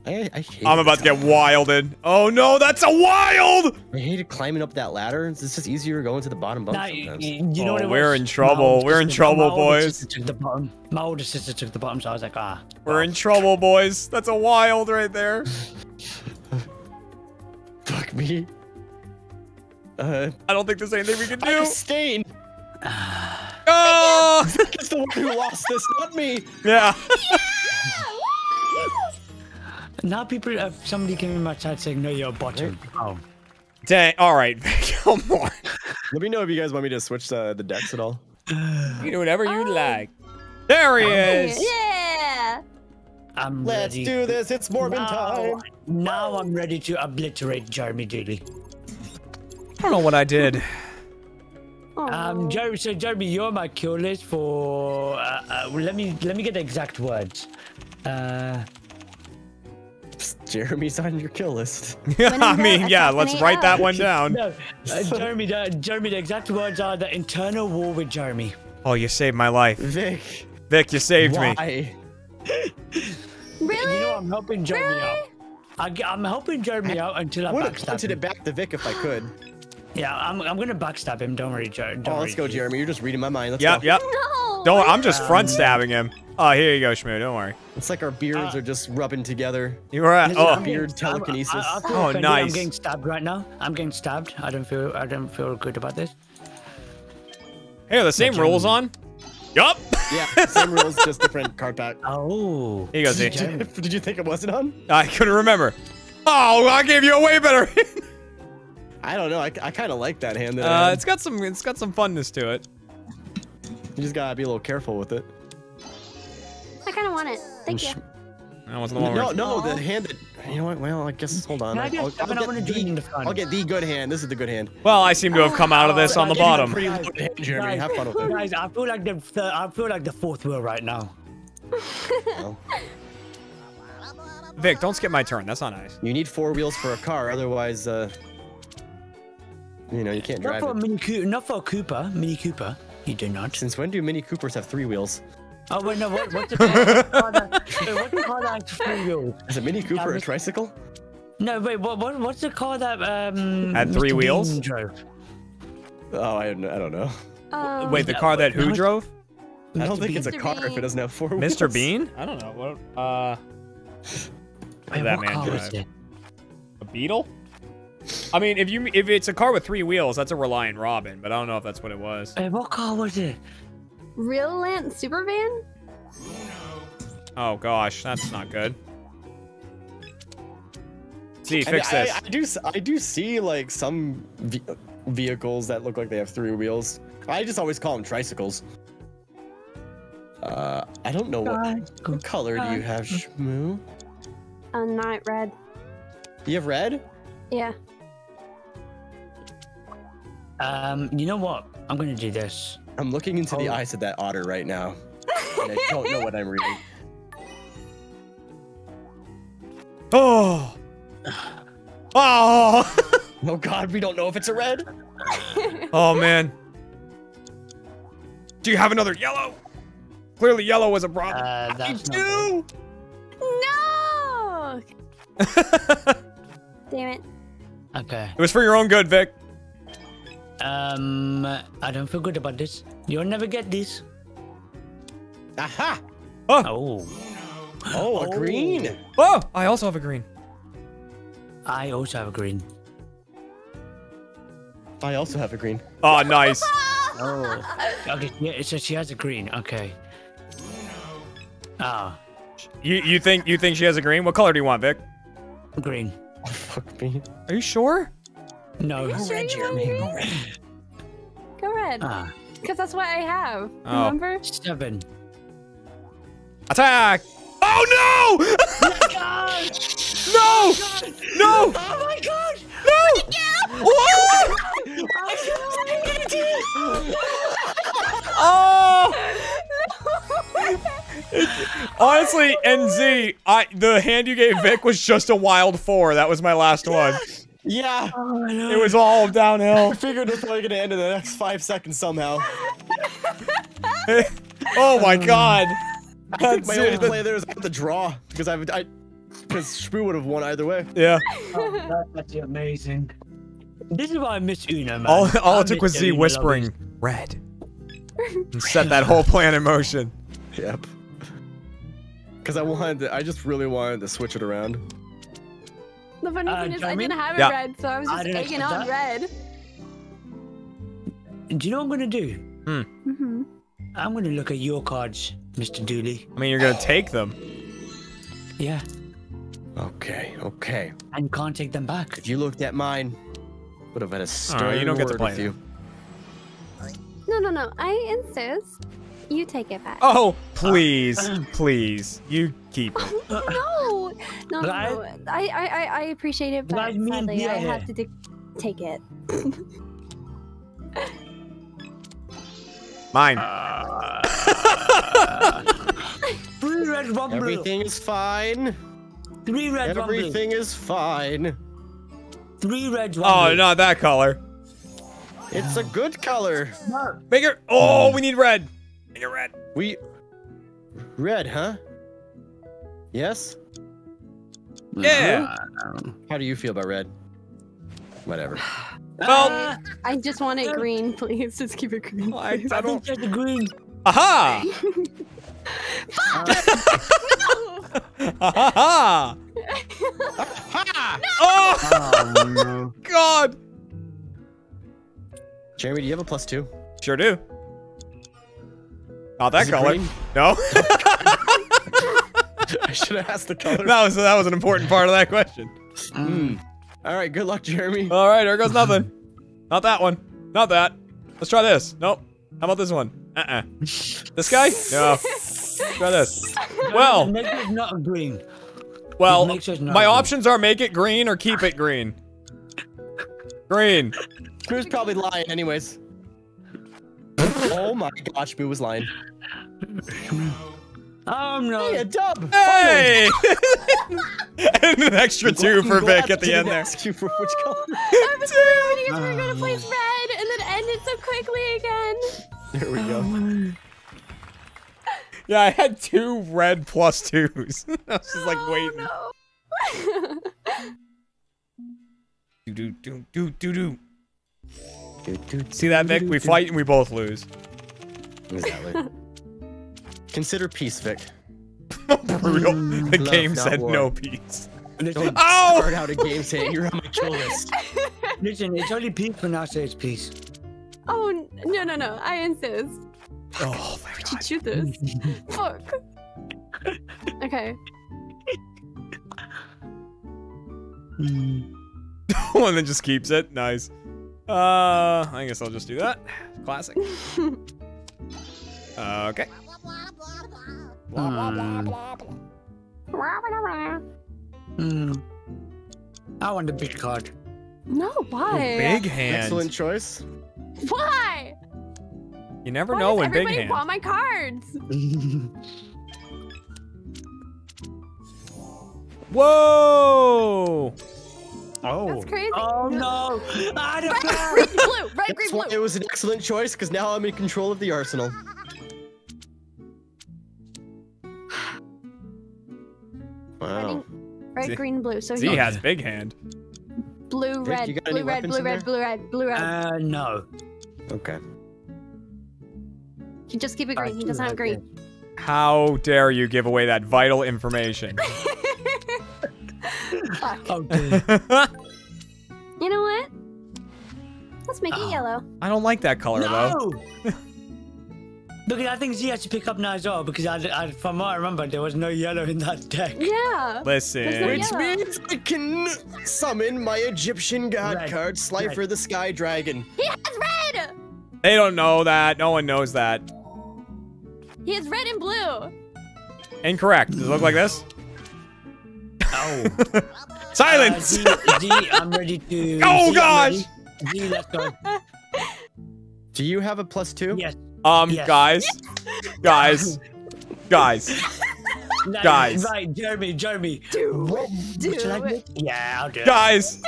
I, I hate I'm about to get wilded. Oh no, that's a wild! I hated climbing up that ladder. It's just easier going to the bottom bunk Nah, sometimes. you know Oh, what it we're was? in trouble. My older We're in sister- trouble, my older boys. sister took the bottom. My older sister took the bottom, so I was like, ah. We're in trouble, boys. That's a wild right there. Fuck me. Uh, I don't think there's anything we can I have do. a stain. Oh! It's the one who lost this, not me. yeah. Now people, uh, somebody came in my chat saying, no, you're a bottom. Oh. Dang. All right. Come on. Let me know if you guys want me to switch uh, the decks at all. You do whatever you like. There he is. Yeah. I'm Let's ready. do this. It's Morbin now, time. now I'm ready to obliterate Jeremy Dooley. I don't know what I did. Aw. Um, Jeremy, so Jeremy, you're my kill list for. Uh, uh, let me let me get the exact words. Uh, Jeremy's on your kill list. I mean, yeah, let's assassinate write that one down. no, uh, Jeremy, the, Jeremy, the exact words are the internal war with Jeremy. Oh, you saved my life. Vik, Vik, you saved me. why? really? You know, I'm helping Jeremy out. I, am helping Jeremy out until I Would have backstab punted him. it back to Vik if I could. Yeah, I'm, I'm gonna backstab him. Don't worry, Jer- don't Oh, worry. let's go, Jeremy. You're just reading my mind. Let's Yep, go. yep. No. Don't. I'm just Um, front stabbing him. Oh, here you go, Shmoo. Don't worry. It's like our beards Uh, are just rubbing together. You were at. Listen, Oh, getting- beard I'm- telekinesis. I, I feel Oh, offended. nice. I'm getting stabbed right now. I'm getting stabbed. I don't feel. I don't feel good about this. hey, are the same rules on? Yup. Yeah, same rules, just different card pack. Oh. Here you go, Ze. Did you think it wasn't on? I couldn't remember. Oh, I gave you a way better. I don't know. I, I kind of like that hand. That uh, had. it's got some. It's got some funness to it. You just gotta be a little careful with it. I kind of want it. Thank you. That wasn't the one. No, where- no, the hand that. You know what? Well, I guess hold on. Can I I'll, get I'll, seven? I get wanna the. I'll get the good hand. This is the good hand. Well, I seem to have come out of this on the I'll give you bottom. Pretty loaded hand, Jeremy. Have fun with it. Guys, I feel like the th- I feel like the fourth wheel right now. Well, Vik, don't skip my turn. That's not nice. you need four wheels for a car, otherwise, uh, you know, you can't Not drive for a it. Mini Cooper. Not for a Cooper. Mini Cooper. You do not. Since when do Mini Coopers have three wheels? Oh wait, no. What, what's the car? what's the car that- wait, what's the car that has three wheels? Is a Mini Cooper a tricycle? No, wait. What, what? What's the car that um Had three Mr. wheels? Bean drove? Oh, I, don't- I don't know. Um, Wait, the yeah, car that but- who drove? I don't Mr. think it's a Bean. car if it doesn't have four wheels. Mr. Bean? I don't know. What? Uh, Wait, that what man car was drive? it? a Beetle? I mean, if you if it's a car with three wheels, that's a Reliant Robin. But I don't know if that's what it was. Wait, what car was it? Reliant Super Van? Oh gosh, that's not good. Ze, I, mean, fix I, this. I do. s- I do see like some ve- vehicles that look like they have three wheels. I just always call them tricycles. Uh, I don't know what, what color do you have, Shmoo? Uh, night red. You have red? Yeah. Um, you know what? I'm gonna do this. I'm looking into the Oh. eyes of that otter right now. And I don't know what I'm reading. Oh. Oh. Oh God, we don't know if it's a red. oh man. Do you have another yellow? Clearly, yellow was a problem. Uh, that's not Two. No! Damn it. Okay. It was for your own good, Vik. Um, I don't feel good about this. You'll never get this. Aha! Oh. Oh, a green. Oh, I also have a green. I also have a green. I also have a green. Oh, nice. Oh. Okay, yeah, so she has a green. Okay. Ah, you you think you think she has a green? What color do you want, Vik? green. Oh, fuck me. Are you sure? No. Sure red, you want Jeremy. Go red. Go red. Ah, Because that's what I have. Oh. Remember? seven. Attack! Oh no! no! No! Oh my god! No! Whoa! Oh! Honestly, NZ, I the hand you gave Vik was just a wild four. That was my last one. Yeah. Oh, it was all downhill. I figured it's probably gonna end in the next five seconds somehow. oh my um, god. I think That's my only it. play there is the draw because I've I because Shmoo would have won either way. Yeah. Oh, that's amazing. This is why I miss Uno, man. All, all I it took miss was Ze whispering red and set that whole plan in motion. Yep. Because I wanted to, I just really wanted to switch it around. The funny Uh, thing is, I Jeremy? didn't have Yeah. red, so I was just didn't egging on red. Do you know what I'm gonna do? hmm I'm gonna look at your cards, Mr. Dooley. I mean, you're gonna take them. Yeah, Okay, okay. and can't take them back. If you looked at mine, would have had a stern you don't get to word play with you. No, no, no. I insist. You take it back. Oh, please, please, you keep it. No, no, no, But no. I, I, I, I appreciate it, but But I mean, sadly, I have to take it. Mine. Three red, one blue. Everything is fine. Three red, one blue. Everything is fine. Three red, one Oh, blue. not that color. It's a good color. No. Make it. Oh, we need red. Make it red. We red, huh? Yes. Yeah. How do you feel about red? Whatever. Well, Uh, I just want it green, please. Just keep it green. I. I I don't. think just the green. Aha! Aha! ha! Oh Oh no. God! Jeremy, do you have a plus two? Sure do. Not that color. green? No. I should have asked the color. that was that was an important part of that question. Mm. All right, good luck, Jeremy. All right, there goes nothing. Not that one. Not that. Let's try this. Nope. How about this one? Uh-uh. This guy? No. Try this. Well, Make it not green. well, Make sure it's not my green. options are make it green or keep it green. Green. Shmoo's probably lying, anyways. Oh my gosh, Boo was lying. Oh no. Hey, a dub. Hey! and an extra two I'm for Vik at the end there. Ask you for which color? I was really because we were gonna place oh. red and then end it so quickly again. There we go. Oh, yeah, I had two red plus twos. I was just like oh, waiting. Oh, no. Do do do do do do. Do, do, See that, Vik? We fight and we both lose. Exactly. Consider peace, Vik. Brutal. The Love, game said war. no peace. Listen, Oh! Start out a game saying you're on my kill list. listen, it's only peace when I say it's peace. oh no no no! I insist. Oh my Did you do this? Fuck. Okay. Mm. One that just keeps it. Nice. Uh, I guess I'll just do that. Classic. Okay. Mm. I want the big card. No, why? Big hand. Excellent choice. Why? You never Why know when big everybody hand. want my cards? Whoa! Oh. That's crazy. Oh no. I don't red, green, blue. Red, green, blue. It was an excellent choice because now I'm in control of the arsenal. wow. Red, Ze green, blue. So he has big hand. Blue, red, Rick, blue, red, blue, red, blue, red, blue, red. Uh, no. Okay. You just keep it green. He doesn't have green. How dare you give away that vital information? Fuck. Okay. You know what? Let's make it Oh. yellow. I don't like that color though. no! because I think Ze has to pick up now as well, because I, I, from what I remember, there was no yellow in that deck. Yeah. Listen. There's Which means I can summon my Egyptian god Red. card, Slifer the Sky Dragon. He has red. They don't know that. No one knows that. He has red and blue. Incorrect. Does it look like this? Oh. Silence! Uh, Ze, Ze, I'm ready to. Oh, Ze, I'm gosh! ready. Let's go. Do you have a plus two? Yes. um, Yes. guys. Guys. Guys. Right, Guys. Right, Jeremy, Jeremy. Do What, Do what should I do? it. Yeah, I'll do it. Guys.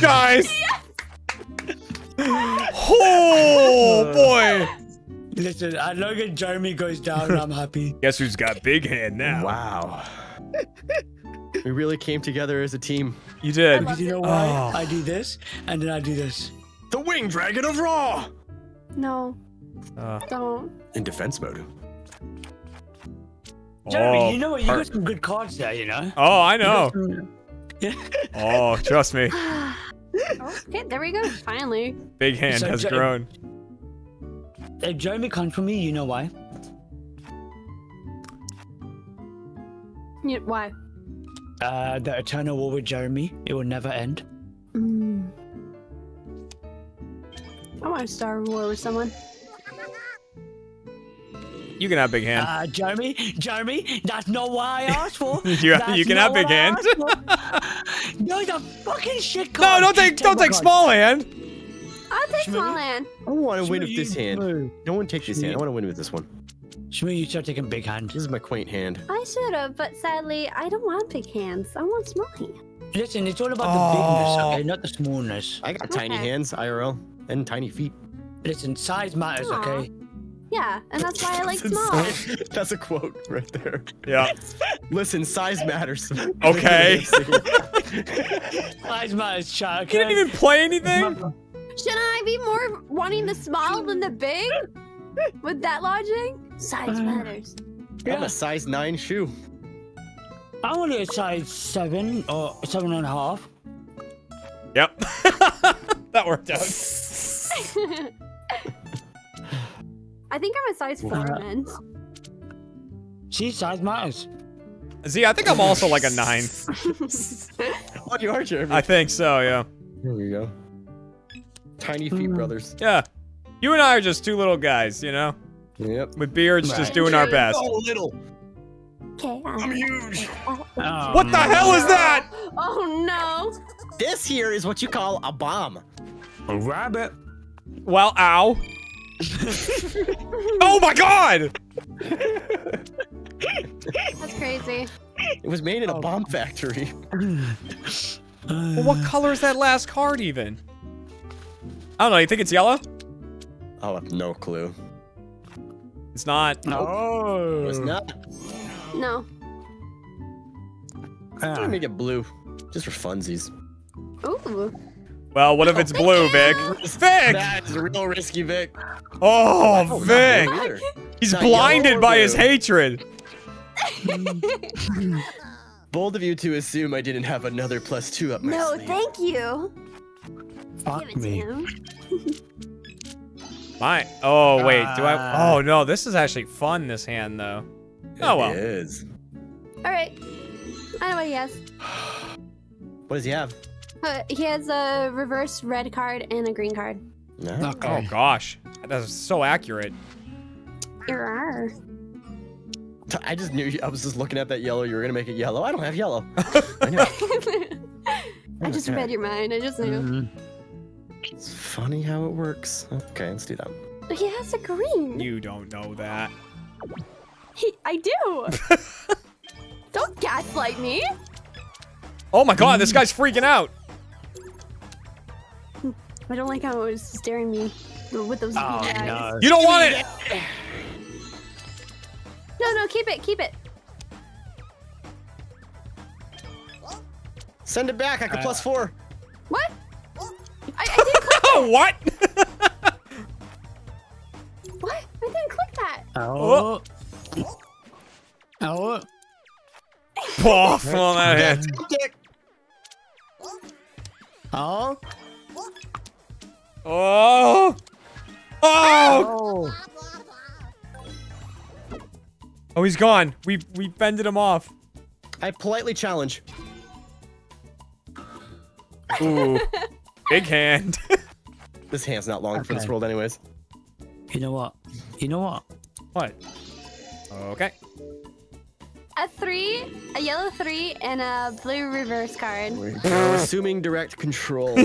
Guys. Oh, boy. Listen, as long as Jeremy goes down, I'm happy. Guess who's got big hand now? Wow. We really came together as a team. You did. Because you know why? Oh. I do this, and then I do this. The Wing Dragon of Ra! No, Uh, don't. In defense mode. Jeremy, oh, you know what? You got some good cards there, you know? Oh, I know. some- Yeah. Oh, trust me. okay, there we go. Finally. Big hand So has Jer- grown. If Jeremy comes for me, you know why? You, why? Uh, the eternal war with Jeremy. It will never end. Mm. I want to start a war with someone. You can have big hand. Uh, Jeremy, Jeremy, that's not what I asked for. You- you can have big hand. asked for. no, the fucking shit no, don't take don't take small hand. I'll take Shmoo? small hand. I want to win with this hand. Shmoo, No one take this hand. I Shmoo. want to win with this one. Shmoo, you start taking big hand. This is my quaint hand. I should have, but sadly, I don't want big hands. I want small hands. Listen, it's all about the bigness, Oh. okay, not the smallness. I got tiny hands, IRL, and tiny feet. Listen, size matters, Aw. okay? Yeah, and that's why I like small. That's a quote right there. Yeah. Listen, size matters. Okay. Size matters, chat, You didn't even play anything. Should I be more wanting the small than the big? With that logic? Size Uh, matters. I'm a size nine shoe. I want a size seven or seven and a half. Yep. that worked out. I think I'm a size four Uh, man. See, size matters. I think I'm also like a nine. Oh, you are, Jeremy. I think so. Yeah. Here we go. Tiny feet Hmm. brothers. Yeah. You and I are just two little guys, you know, Yep. with beards, just doing our best. Little. Okay. I'm um, huge. Oh, What the hell is that? Oh no! This here is what you call a bomb. A rabbit. Well, ow. oh my god! That's crazy. It was made in a Oh. bomb factory. Well, what color is that last card even? I don't know. You think it's yellow? Oh, I have no clue. It's not. No. It's not. No. I'm Ah. gonna make it blue, just for funsies. Ooh. Well, what if it's blue, Vik? Vik! That's real risky, Vik. Oh, Oh, Vik! He's not blinded yellow or by his hatred. Bold of you to assume I didn't have another plus two up my No, sleeve. thank you. Fuck Give it to me. him. My. Oh wait. Do I? Ah. Oh no. This is actually fun. This hand though. Oh It well. is. All right. I know what he has. What does he have? Uh, he has a reverse red card and a green card. No. Okay. Oh gosh. That's so accurate. Err. I just knew. you- I was just looking at that yellow. You were gonna make it yellow. I don't have yellow. I. I just read your mind. I just knew. Mhm. It's funny how it works. Okay, let's do that. He has a green. You don't know that. He, I do. Don't gaslight me. Oh my god. This guy's freaking out. I don't like how it was staring me with those Oh beady eyes. no. You don't want it. No, no, keep it, keep it. Send it back. I can Uh, plus four. What? I, I didn't click Oh, what? what? I didn't click that. Oh. Oh. Off on that hand. Dick. Oh. Oh. Oh. Oh. Oh, he's gone. We we fended him off. I politely challenge. Ooh. Big hand. This hand's not long for this world, anyways. You know what? You know what? what? Okay. A three, a yellow three, and a blue reverse card. Assuming direct control.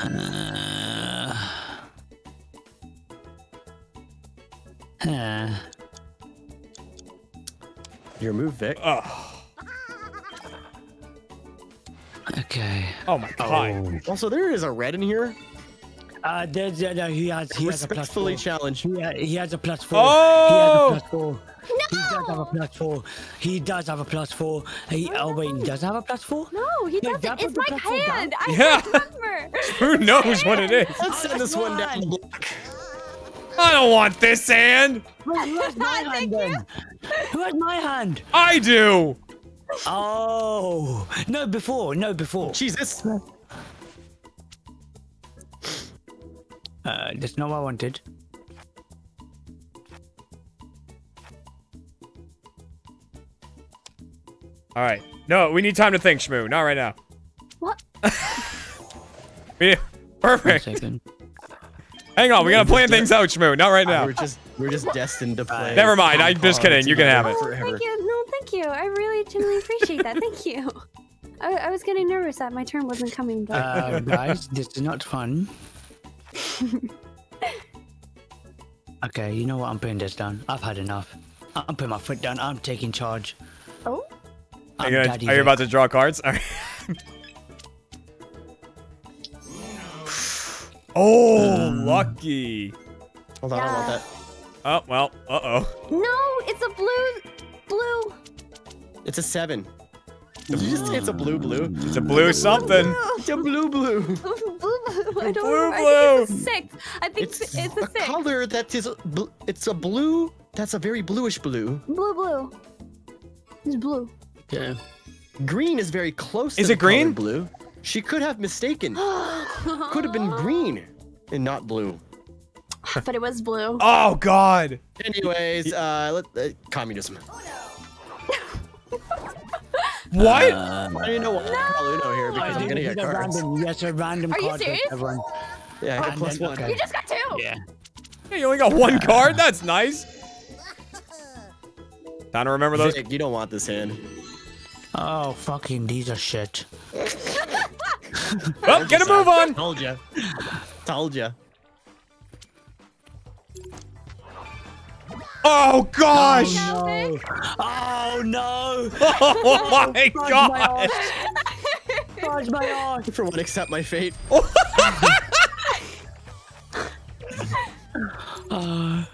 Uh, uh, Your move, Vic. Oh. Okay. Oh my god. Also, there is a red in here. Uh, there's, uh, no, he has, he has a four. challenge. He, ha- he has a plus four. Oh! He has a plus four. He does have a plus four. He does have a plus four. He, oh wait, he does have a plus four? No, he No, doesn't. that It's my hand. I Yeah. remember. Who knows what it is? Let's send this one down the block. I don't want this hand. Who has my hand then? Who has my hand? I do. Oh, no, before, no, before. Jesus. Uh, that's not what I wanted. All right. No, we need time to think, Shmoo. Not right now. What? We Perfect. Hang on. We gotta plan things out, Shmoo. Not right now. We're just we're just destined to play. Never mind, I'm just kidding, you can have it. Oh, Forever. Thank you. No, thank you. I really genuinely appreciate that. Thank you. I, I was getting nervous that my turn wasn't coming, but Uh, guys, this is not fun. okay, you know what? I'm putting this down. I've had enough. I- I'm putting my foot down. I'm taking charge. oh, Are I'm you, gonna- Daddy are you about to draw cards? All right. oh, lucky. Hold on, I want that. Oh well. Uh oh. no, it's a blue, blue. It's a seven. Did you just say it's a blue blue? It's a blue something. It's a blue blue. blue, blue. I don't Blue, remember. I think it's a six. I think It's, it's, it's a a six. color that is bl- it's a blue that's a very bluish blue. Blue, blue. It's blue. Yeah. Green is very close. Is to it green? Blue. She could have mistaken. Could have been green and not blue. but it was blue. Oh God. Anyways, uh, let, uh communism. What? Uh, I don't know what probably know here because I'm gonna get cards. random, yes, a random Are you card. for serious? Everyone. Yeah, I got And plus then- one. okay. You just got two. Yeah. Hey, you only got one card. That's nice. Time to remember those. Vik, you don't want this hand. Oh, fucking, these are shit. Well, get a move on. Told ya. Told ya. Oh gosh. No. Oh, no. Oh my Fudge my God. arse. Fudge my arse. For one, accept my fate. Uh,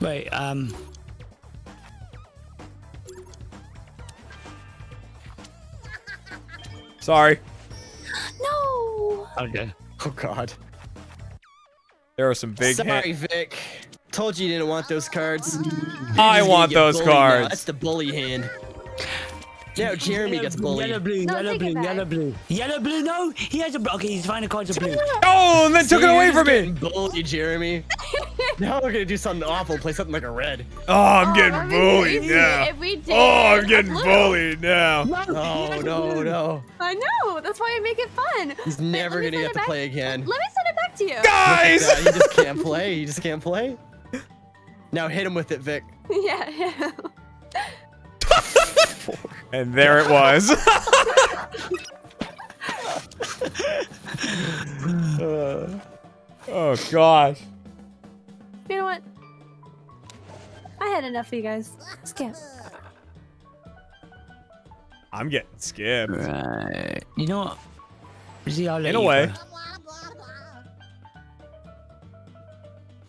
wait, um. Sorry. No. Okay. Oh God. There are some big. Sorry, hand- Vik. Told you you didn't want those cards. I want those bullied now. cards. That's the bully hand. Now Jeremy Yellow gets blue, Yellow blue, No, yellow blue, yellow blue. Yellow blue, no! He has a. bl- Okay, he's finding cards of blue. Oh, and then took it away from me. getting Bullied, Jeremy. now we're gonna do something awful. Play something like a red. Oh, I'm Oh, getting that'd bullied crazy now. If we did Oh, I'm getting blue. bullied now. No, he Oh no, no. I know. That's why I make it fun. He's never gonna get to play again. Let me send it back to you. Guys. Yeah, he just can't play. He just can't play. Now hit him with it, Vik. yeah, yeah. And there it was. Uh, oh gosh. You know what? I had enough of you guys. Skip. I'm getting skipped. Right. You know what? See, I'll let In a you way. go.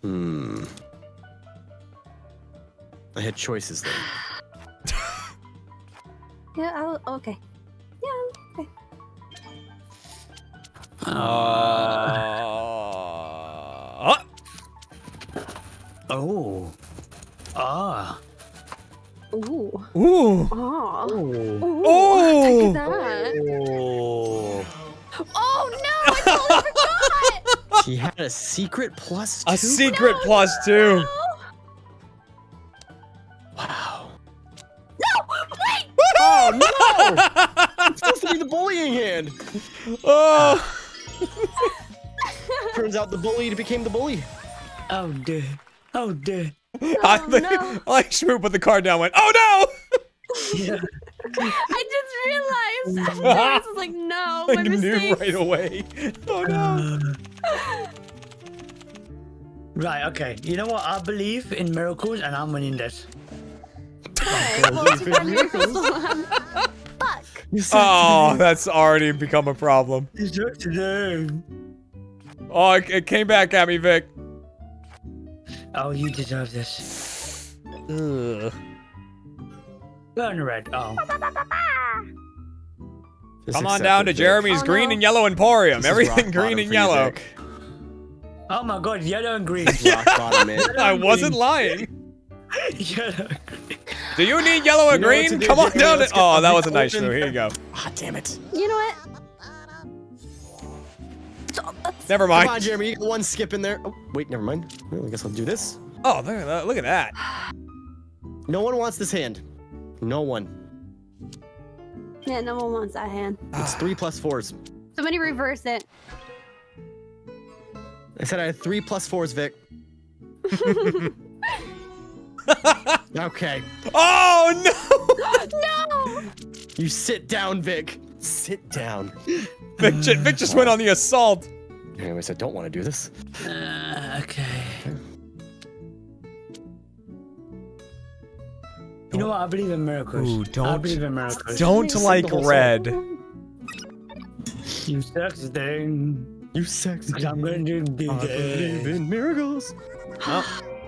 hmm. I had choices then. Yeah, I'll. Okay. Yeah, okay. Uh, Oh. Ah. Ooh. ooh. Oh. Oh. Ooh. Oh. Look. Oh. Oh no! I totally forgot. He had a secret plus two. A secret plus two. No! it's supposed to be the bullying hand. Oh. Turns out the bully became the bully. Oh dear. Oh dear. I Oh, think, no. like Shmoo put the card down. Went. Oh no! Yeah. I just realized. I was like, no, no! my knew mistake. right away. Oh no. Uh, right, okay. You know what? I believe in miracles and I'm winning this. Okay, well, it's a miracle. Fuck. Oh, that's already become a problem. It's up to. Oh, it, it came back at me, Vik. Oh, you deserve this. Ugh. Burn red. Oh. Just Come on down to Vik. Jeremy's Oh, green no. and yellow emporium. This Everything green and yellow. Vik. Oh my god, yellow and green. Rock bottom, man. I wasn't lying. yellow. Do you need yellow or You know what to green? Come on down to. Oh, that was a nice open- shoe. Here you go. Ah, damn it. You know what? Never mind. Come on. Jeremy. You got one skip in there. Oh, wait, never mind. Well, I guess I'll do this. Oh, look at that. Look at that. No one wants this hand. No one. Yeah, no one wants that hand. It's three plus fours. Somebody reverse it. I said I had three plus fours, Vik. okay. Oh no! no! You sit down, Vik. Sit down. Vik, ju- Vik just went on the assault. Anyways, I don't want to do this. Uh, okay. You know what? I believe in miracles. Ooh, I don't- believe in miracles. Don't like the whole song. red. You sexy thing. You sexy. Cause I'm gonna do big I believe in miracles.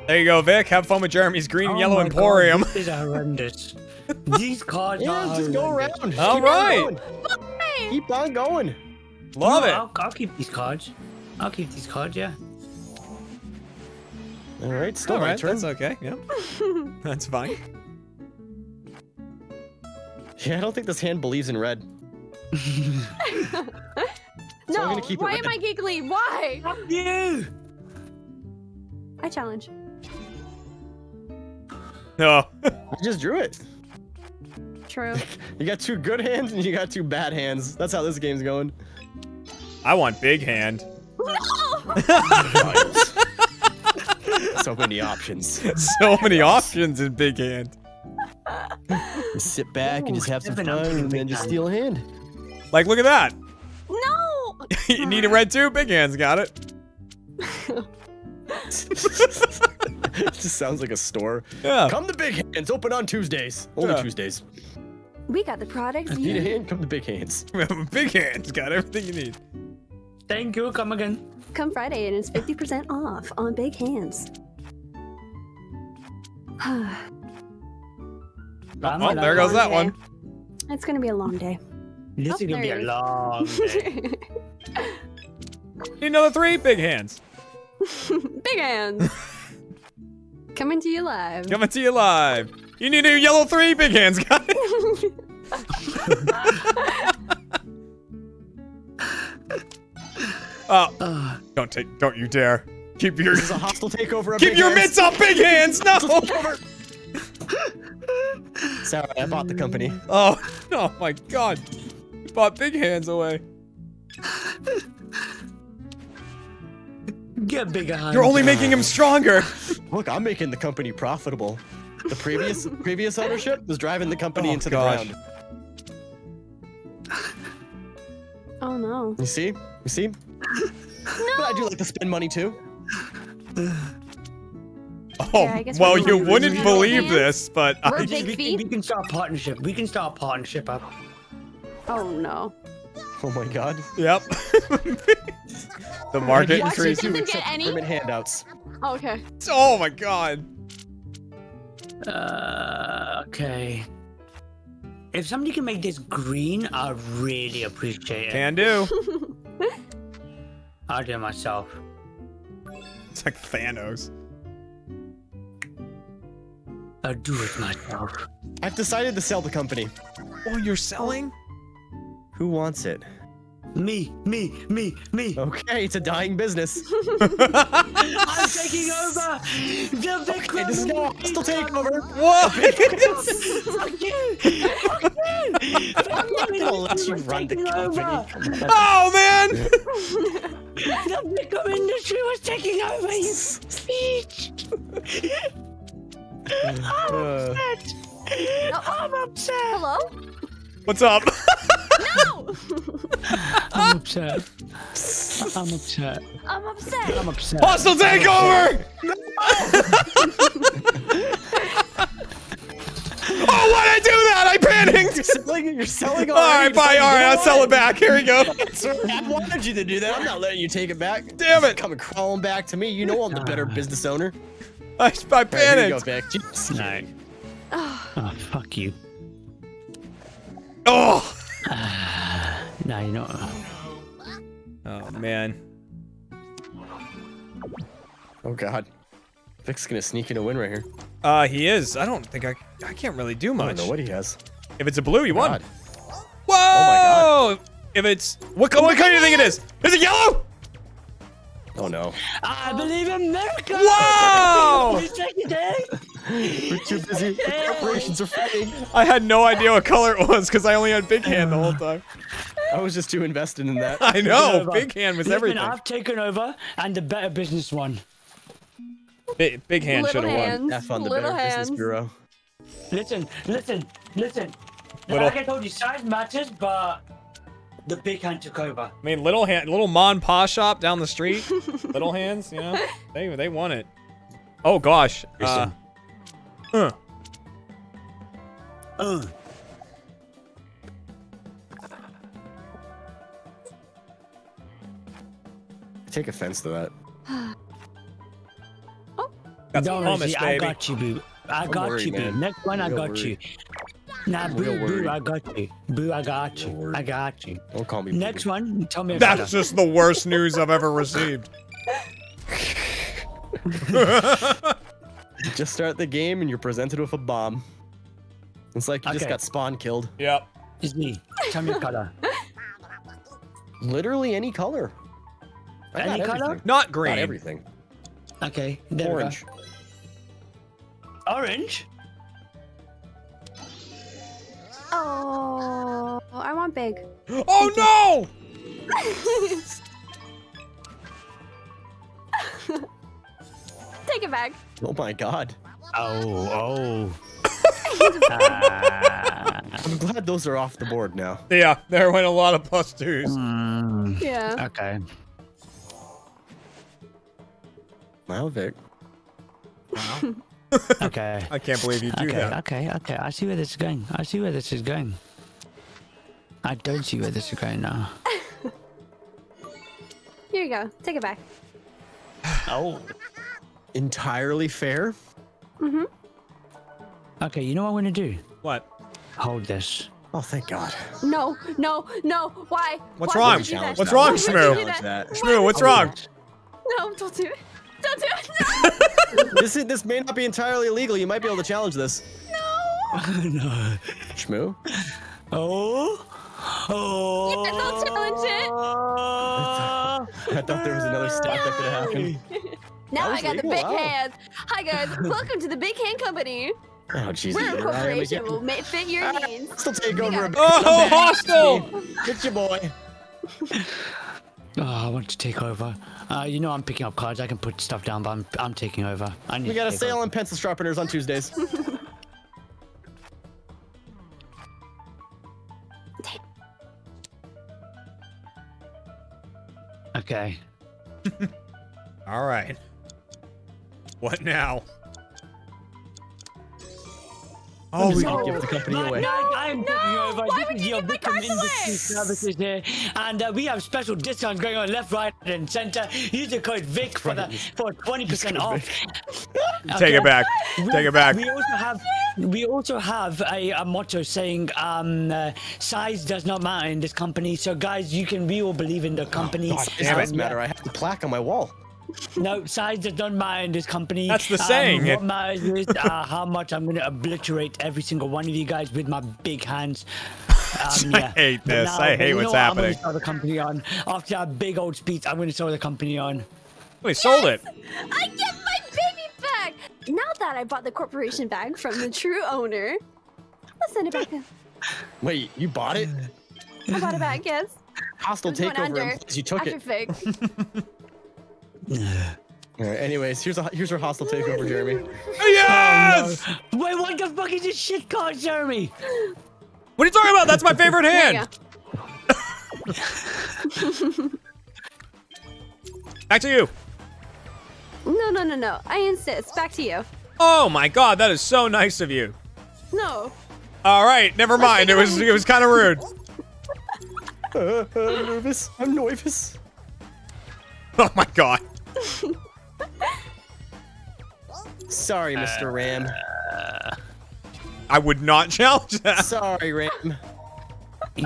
There you go, Vik. Have fun with Jeremy's green and Oh yellow my God, emporium. this is horrendous. These cards Yeah, are just go horrendous. around. Just All keep right. On going. Keep on going. Love No, it. I'll, I'll keep these cards. I'll keep these cards, yeah. All right, still All my turn. that's okay. Yeah, that's fine. Yeah, I don't think this hand believes in red. no, So I'm gonna keep it why red. am I giggly? Why? Fuck you! I challenge. No. I just drew it. True. You got two good hands and you got two bad hands. That's how this game's going. I want big hand. no! so many options. so many options in big hand. Just sit back and just have some fun stepping up to the and then big just steal a hand. Like, look at that. No! you need a red too? Big hand's got it. It just sounds like a store. Yeah. Come to Big Hands, open on Tuesdays. Only Yeah. Tuesdays. We got the products Need a you hand? Come to Big Hands. big hand's got everything you need. Thank you, come again. come Friday and it's 50% off on big hands. I'm Oh, gonna- there goes that Long one. It's gonna be a long day. This Oh, is gonna be there a it is. long day. Need another three big hands. big hands. Coming to you live. Coming to you live. You need a yellow three big hands, guys. Oh, Ugh. don't take, don't you dare. Keep your, This is a hostile takeover of keep Big your Hands. mitts up, big hands. No. Sorry, I bought the company. Oh, oh my God. You bought big hands away. Get bigger hands. You're only making him stronger. Look, I'm making the company profitable. The previous previous ownership was driving the company Oh, into gosh. the ground. oh no. You see? You see? no. But I do like to spend money too. Oh, Yeah, well, you wouldn't believe hands. this, but We're I, big we. Can, we can start a partnership. We can start a partnership up. Oh no. Oh my god. yep. the market Watch increase. it. doesn't accept get any? government handouts. Okay. Oh my God. Uh, okay. If somebody can make this green, I really appreciate it. Can do. I'll do it myself. It's like Thanos. I'll do it myself. I've decided to sell the company. Oh, you're selling? Who wants it? Me, me, me, me. Okay, it's a dying business. I'm taking over the big Okay, this is no hostile takeover. What? Fuck you! Fuck you! I'm not gonna let you run the company. over. Oh man! The Bitcoin industry was taking over, you bitch! Uh, I'm upset! Hello? What's up? No! I'm upset. I'm upset. I'm upset. I'm upset. Hostile takeover! oh, why'd I do that? I panicked. You're selling, you're selling All right, bye. All right, I'll sell it back. Here we go. I wanted you to do that. I'm not letting you take it back. Damn it. Coming crawling back to me. You know I'm the better business owner. I, I All right, here you go, panicked. Vik. Jeez. No. Oh, fuck you. Oh. No, you know. Oh man. Oh God. Vik's gonna sneak in a win right here. Uh, he is. I don't think I. I can't really do much. I don't know what he has. If it's a blue, you won. God. Whoa! my If it's what, what color do you think it is? Is it yellow? Oh no. I believe in miracles! Whoa! You take it, eh? We're too busy. The corporations are fighting. I had no idea what color it was because I only had big hand the whole time. I was just too invested in that. I know. Over. Big hand was Listen, everything. I've taken over, and the better business one. Big, big hand should have won. hands. on the Little Better Business. Bureau. Listen, listen, listen. Little- Like I told you, size matters, but the big hand took over. I mean, little hand, little mon pa shop down the street. little hands, you know, they they won it. Oh gosh. Uh, huh. Uh. I take offense to that. That's Don't hummus, worry, I got you, boo. I got worried, you, boo. Next one, I got worried. you. Nah, real boo, boo. I got you. Boo, I got you. worried. I got you. Don't call me. Next Boo. one, tell me about That's it. just the worst news I've ever received. Just start the game and you're presented with a bomb. It's like you just got spawn killed. Yep. It's me. Tell me a color. Literally any color. I got Any color? everything. Not Got green. everything. Okay, there we go. Orange. Orange? Oh, I want big. Oh no! Take it back. Oh my god. Oh, oh. Ah, I'm glad those are off the board now. Yeah, there went a lot of plus twos. mm, Yeah. okay. Wow, Vik. Okay. I can't believe you do Okay, that. okay, okay. Okay. I see where this is going. I see where this is going. I don't see where this is going now. Here you go. Take it back. Oh. Entirely fair. Mm-hmm. Okay, you know what I'm gonna do? What? Hold this. Oh, thank God. No, no, no. Why? What's Why wrong? would you do that? What's that. wrong, Why would Shmoo? do that? That. Shmoo, what's wrong? No, don't do it. Don't do it. No. this is, this may not be entirely illegal. You might be able to challenge this. no. no. Shmoo. Oh. Oh. Yeah, don't challenge it. I thought there was another stat that could have happened. Now I got the big Wow. hands. Hi guys, welcome to the Big Hand Company. Oh, Jesus. We're a you're corporation. again. We'll ma- fit your ah, needs. Still take over a bit. Oh, hostile! It's your boy. Oh, I want to take over. Uh, you know I'm picking up cards. I can put stuff down, but I'm I'm taking over. I need We to got a sale over. on pencil sharpeners on Tuesdays. Okay. All right. What now? Oh, we, No. Give the company But away. No, I'm taking over. Why this would is you your give my Victim cards Industry away? Services here, and uh, we have special discounts going on left, right, and center. Use the code VIC for the for 20% off. take it back. Take it back. We also have we also have a, a motto saying um, uh, size does not matter in this company. So guys, you can we all believe in the company. God, it damn does Um, matter. I have the plaque on my wall. No, size does not matter in this company. That's the Um, saying. what matters is uh, how much I'm going to obliterate every single one of you guys with my big hands. Um, I yeah. hate this. now- I hate you what's know what? I'm happening. gonna start the company on. After that big old speech, I'm going to start the company on. We sold it. I get my baby back! Now that I bought the corporation bag from the true owner, let's send it back. in. Wait, you bought it? I bought it back, yes. Hostile It's going takeover. under implies You took After it. fig. All right, anyways, here's a here's your hostile takeover, Jeremy. Yes! Wait, what the fuck is this shit called, Jeremy? What are you talking about? That's my favorite hand. Back to you. No, no, no, no. I insist. Back to you. Oh my god, that is so nice of you. No. All right, never mind. It was it was kind of rude. Uh, I'm nervous. I'm nervous. Oh my god. Sorry, Mr. Ram. Uh, I would not challenge that. Sorry, Ram.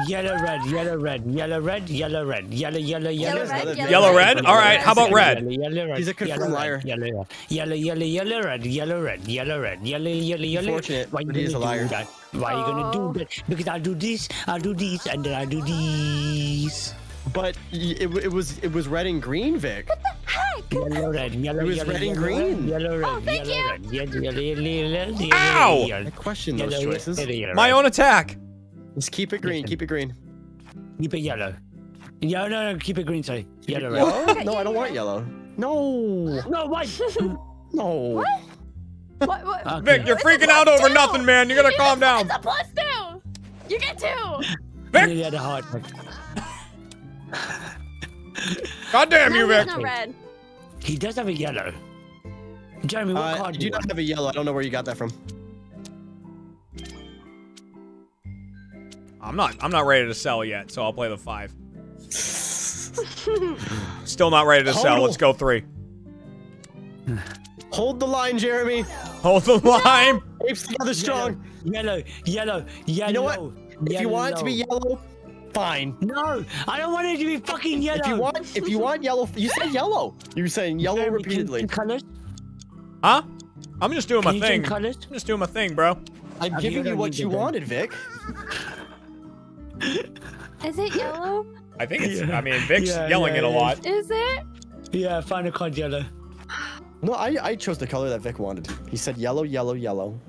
Yellow, red, yellow, red, yellow, red, yellow, red, yellow, yellow, yellow, Yellow, red, Yellow, yellow, Yellow, red. red? All right, how about red? Yellow, yellow, red. He's a confirmed yellow, liar. Yellow, yellow, yellow, yellow, red, yellow, red, yellow, red, yellow, yellow, yellow. Unfortunate, Why you but he is a liar. do that? Why you gonna do that? Because I'll do this, I'll do this, and then I'll do this. But it, it was it was red and green, Vik. Heck! Yellow, red, yellow, It was yellow, red and green. Yellow, red, Oh, thank yellow, you. red, yellow, yellow, yellow, yellow, Ow! I question those yellow, choices. yellow, yellow, My red. own attack. Just keep it green. Keep it green. Keep it yellow. Yeah, no, no, keep it green, sorry. Yellow, red. No, I don't want yellow. No. No, white. No. What? What? Okay. Vik, you're It's freaking out over two. nothing, man. You gotta calm a- down. It's a plus two. You get two. Vik! Yeah, the heart. God damn you, No, he's Vik. not red. He does have a yellow. Jeremy, what Uh, card do do you not have a yellow. I don't know where you got that from. I'm not I'm not ready to sell yet, so I'll play the five. Still not ready to sell. Let's go three. Hold the line, Jeremy. Hold the line. Apes together strong. Yellow, yellow, yellow. You know what? If you want it to be yellow, fine. No, I don't want it to be fucking yellow. If you want, if you want yellow, you said yellow. You were saying yellow Jeremy, repeatedly. change colors? Huh? I'm just doing Can my you thing. colors? I'm just doing my thing, bro. I'm Have giving you you what you either wanted, Vik. Is it yellow? I think it's. Yeah. I mean, Vik's Yeah, yelling yeah, it a lot. Is it? Yeah, find a card yellow. No, I, I chose the color that Vik wanted. He said yellow, yellow, yellow.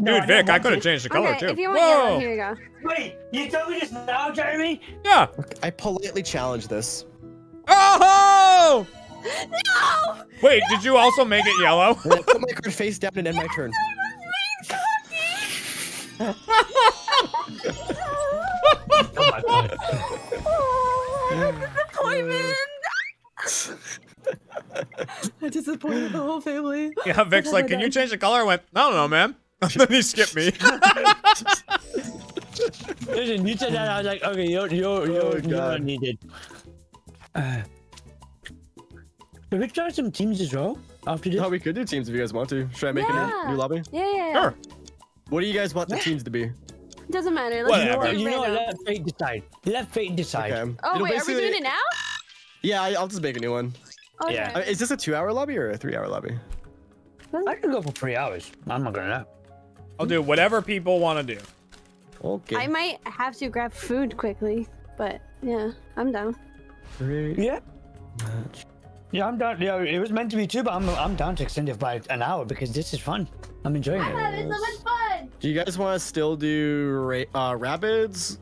No, Dude, Vik, I could have changed the color okay, too. if you want Whoa. yellow, here you go. Wait, you told me this now, Jeremy? Yeah. I politely challenged this. Oh! No! Wait, did you also make it yellow? I put my card face down and end my turn. Oh my god. Oh, disappointment. I disappointed the whole family. Yeah, Vik's like, can you change the color? I went, I don't know, man. And then he skipped me. Listen, you said that, I was like, okay, you're, you're, you're, Oh, you're not needed. Uh, should we try some teams as well after this? Oh, we could do teams if you guys want to. Should I make a new, new lobby? Yeah, yeah. Sure. What do you guys want the teams to be? Doesn't matter. Let's You know Whatever. do You it know right what? now. Let fate decide. Let fate decide. Okay. Oh It'll wait, are we doing it now? Yeah, I- I'll just make a new one. Okay. Yeah. Uh, is this a two-hour lobby or a three-hour lobby? I can go for three hours. I'm not gonna lie. I'll do whatever people want to do. Okay. I might have to grab food quickly, but yeah, I'm down. Three. Yeah. Yeah, I'm down. Yeah, it was meant to be two, but I'm I'm down to extend it by an hour because this is fun. I'm enjoying it. I'm having so much fun. Do you guys want to still do Ra- uh, rapids,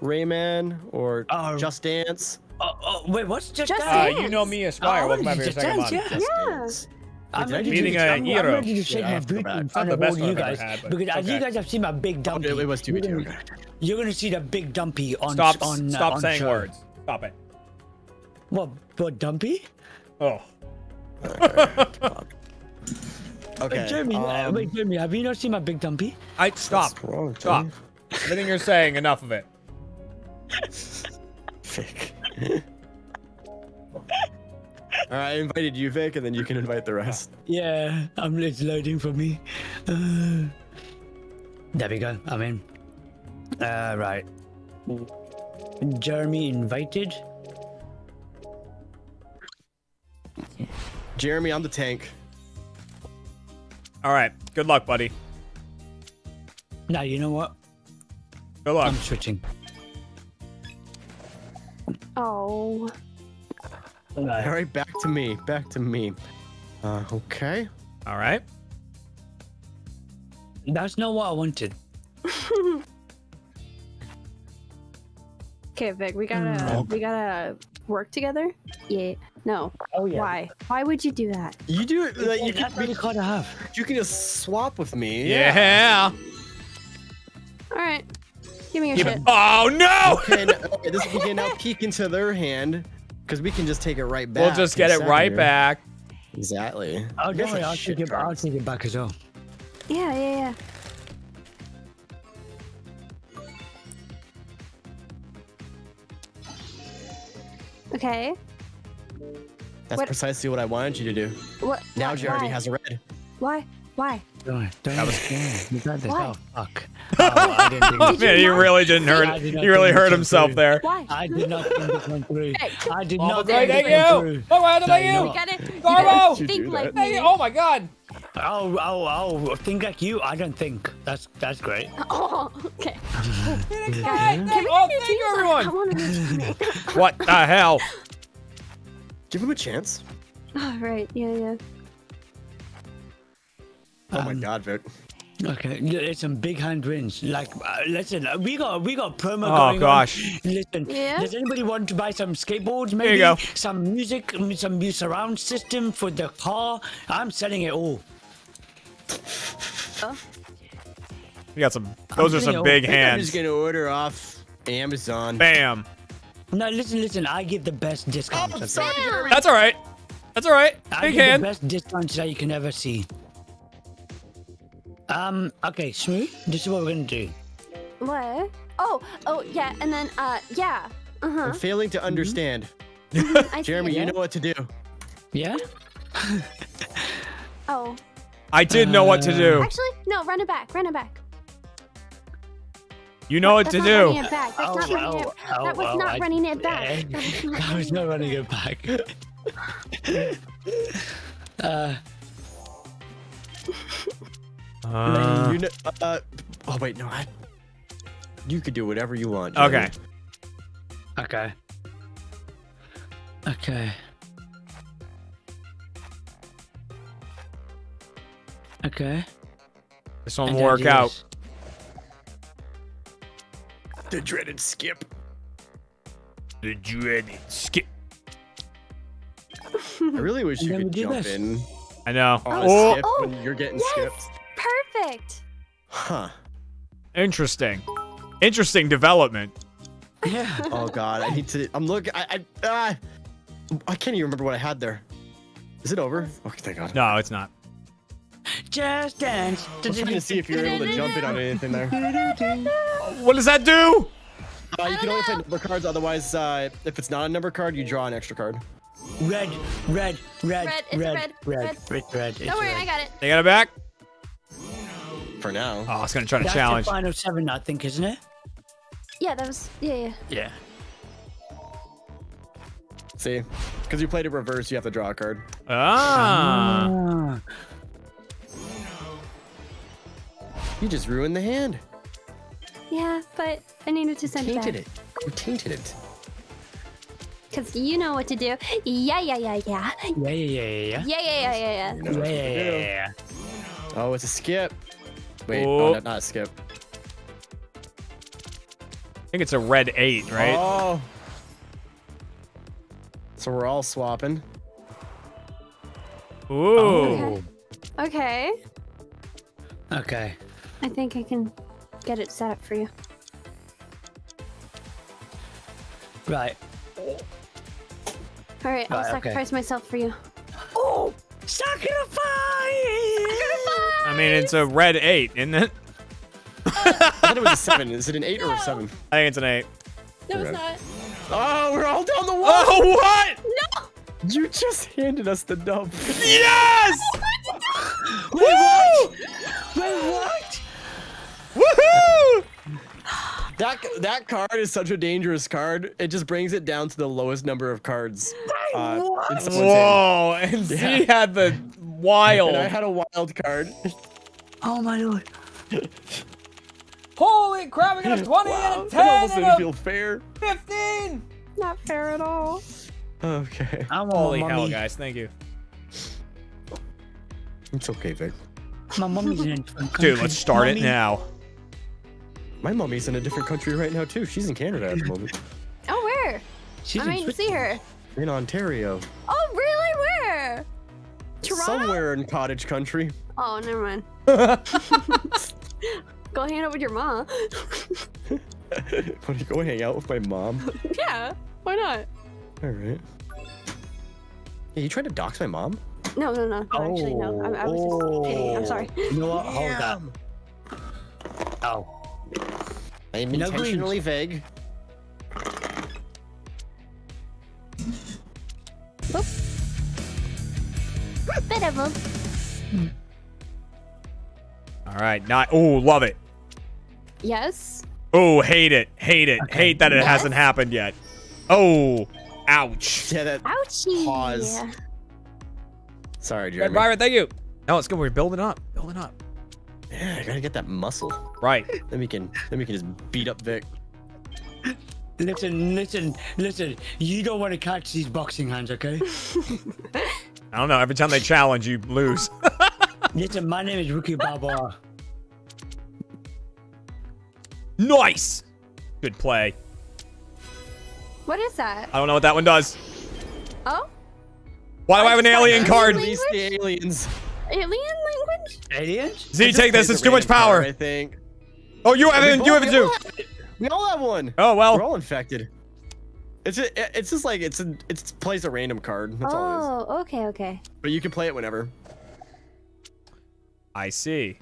Rayman, or Uh, Just Dance? Oh, oh, wait, what's just, Just that? Uh, Dance. you know me, Aspire. Oh, Welcome back for your just second dance, month. yeah. Just Yeah. Dance. I'm Did I ready do to, Meeting I'm, a I'm hero. ready to shake Yeah, my have to boot in front the of all you guys had, but because as you guys have seen my big dumpy, it was 2v2, you're, gonna, you're gonna see the big dumpy on Stop, on uh, stop on saying show. words. Stop it. What? What dumpy? Oh. Okay. Wait, Jeremy, uh, um, wait, Jeremy, have you not seen my big dumpy? I stop. what's wrong, Stop. Everything you're saying, enough of it. Vik. All right, I invited you, Vik, and then you can invite the rest. Yeah, I'm it's loading for me. Uh, There we go. I'm in. Uh, right. Jeremy invited. Jeremy, I'm the tank. All right. Good luck, buddy. Now you know what? Good luck. I'm switching. Oh. All right, back to me. Back to me. Uh, okay. All right. That's not what I wanted. Okay, Vik, we gotta Mm. we gotta work together. Yeah. No. Oh yeah. Why? Why would you do that? You do it. Like, you That's can really hard to have. you can just swap with me. Yeah. All right. Give me your Give shit. it- Oh no! And okay, this we can now peek into their hand because we can just take it right back. We'll just get it a right second. back. Exactly. Oh, You guys don't worry, I'll shit take, it, I'll cards. take it back as well. Yeah, yeah, yeah. Okay. That's What- precisely what I wanted you to do. What? Now why, Jeremy why? has a red. Why? Why? Don't worry, don't worry. You got this. Why? Oh, fuck. Oh, I didn't think Oh this- man, he not- really didn't hurt. I did not He really hurt himself through. there. Why? I did not think this one through. Hey, I did Oh, not think thank this you. through. Oh, wow, No, thank you you. know You gotta, you Garbo! think do like me. oh my god. Oh, oh, oh, think like you? I don't think. That's that's great. Oh, okay. Hey, Can hey, we oh, thank you, teams? I everyone. want to do teammates. What the hell? Give him a chance. Oh, right. Yeah, yeah. Oh my Um, God, Vik. Okay, yeah, it's some big hand wins. Like, uh, listen, uh, we got we got promo Oh, going gosh. on. Listen, Yeah? does anybody want to buy some skateboards? you Maybe go. some music, some new surround system for the car. I'm selling it all. We got some. Those are some big hands. I'm just gonna order off Amazon. Bam. No, listen, listen. I give the best discounts. okay? sorry, Jeremy. That's all right. That's all right. I Big give hand. the best discounts that you can ever see. Um. Okay, Smooth. This is what we're gonna do. What? Oh, oh, yeah. And then, uh, yeah. Uh huh. I'm failing to understand. I see Jeremy, you know what to do. Yeah. Oh, I did know what to do. actually, no. Run it back. Run it back. You know what That's to not do. running it back. That's Oh, not running it. oh, That was oh, not I- running it back. That was not I was not running it back. uh, Uh, you know, uh, oh wait, no, I. You could do whatever you want. Jeremy. okay. okay. Okay. Okay. This one And will then work do out. The dreaded skip. The dreaded skip. I really wish you could jump this. in I know. on Oh, skip Oh, when you're getting yes. skipped. Perfect. Huh. interesting. Interesting development. Yeah. Oh god, I need to. I'm looking. I I, ah, I can't even remember what I had there. Is it over? Okay, thank God. No, it's not. Just dance. I was trying to see if you were able to jump in on anything there. What does that do? Uh, you can only play number cards. Otherwise, uh, if it's not a number card, you draw an extra card. Red, red, red, Red, it's red, red, red, red. red, red. It's Don't worry, red. I got it. They got it back? For now. Oh, it's gonna try to That's challenge. the final seven, I think, isn't it? Yeah, that was. Yeah, yeah. Yeah. See, because you played it reverse, you have to draw a card. Ah. Ah. You just ruined the hand. Yeah, but I needed to send it Tainted back. it. You tainted it. Because you know what to do. Yeah, yeah, yeah, yeah. Yeah, yeah, yeah, yeah, Yeah, yeah, yeah, yeah, yeah. yeah. Yeah, to yeah, do. yeah, yeah. Oh, it's a skip. Wait, Oh. oh, not, not skip. I think it's a red eight, right? Oh. So we're all swapping. Ooh. Oh. Okay. Okay. I think I can get it set up for you. Right. All right, I'll Right, okay. sacrifice myself for you. Oh! Sacrifice! I mean, it's a red eight, isn't it? I thought it was a seven. Is it an eight or a seven? I think it's an eight. No, Okay. it's not. Oh, we're all down the wall. Oh, what? No! You just handed us the dub. Yes! Wait, what? Wait, what? That that card is such a dangerous card. It just brings it down to the lowest number of cards. Uh, in hand. Whoa, and Ze Yeah. had the wild. And I had a wild card. Oh my lord. Holy crap, we got a 20 Wow, and a that almost 10 didn't and feel fair. 15. Not fair at all. Okay. I want Holy my hell, mommy. guys, thank you. It's okay, Vik. My mommy's in a different Dude, let's start it now. My mommy's in a different country right now too. She's in Canada at the moment. Oh, where? She's I in mean, see her. In Ontario. Oh, really? Where? Toronto? Somewhere in cottage country. Oh, never mind. Go hang out with your mom. Want to go hang out with my mom? yeah, why not? All right. Yeah, you trying to dox my mom? No, no, no. no actually, no. I, I was just oh. kidding. I'm sorry. You know what? Hold that. Oh. I'm No intentionally vague. Bit of them. All right, not. Oh, love it. Yes. Oh, hate it. Hate it. Okay. Hate that it Yes. hasn't happened yet. Oh, ouch. Yeah, that. Ouchie. Pause. Sorry, Red Jeremy. Byron, thank you. No, it's good. We're building up. Building up. Yeah, I gotta get that muscle. Right. Then we can, then we can just beat up Vik. Listen, listen, listen. You don't want to catch these boxing hands, okay? I don't know. Every time they challenge, you lose. listen, my name is Ricky Balboa. nice. Good play. What is that? I don't know what that one does. Oh? Why do I have an alien card? Alien Release the aliens. Alien language? Aliens? Ze, take this. It's too much random card, power. I think. Oh, you have it. You have it we too. all have it. We all have one. Oh well. We're all infected. It's just, it's just like it's a, it plays a random card. That's all it is. Oh, okay, okay. But you can play it whenever. I see.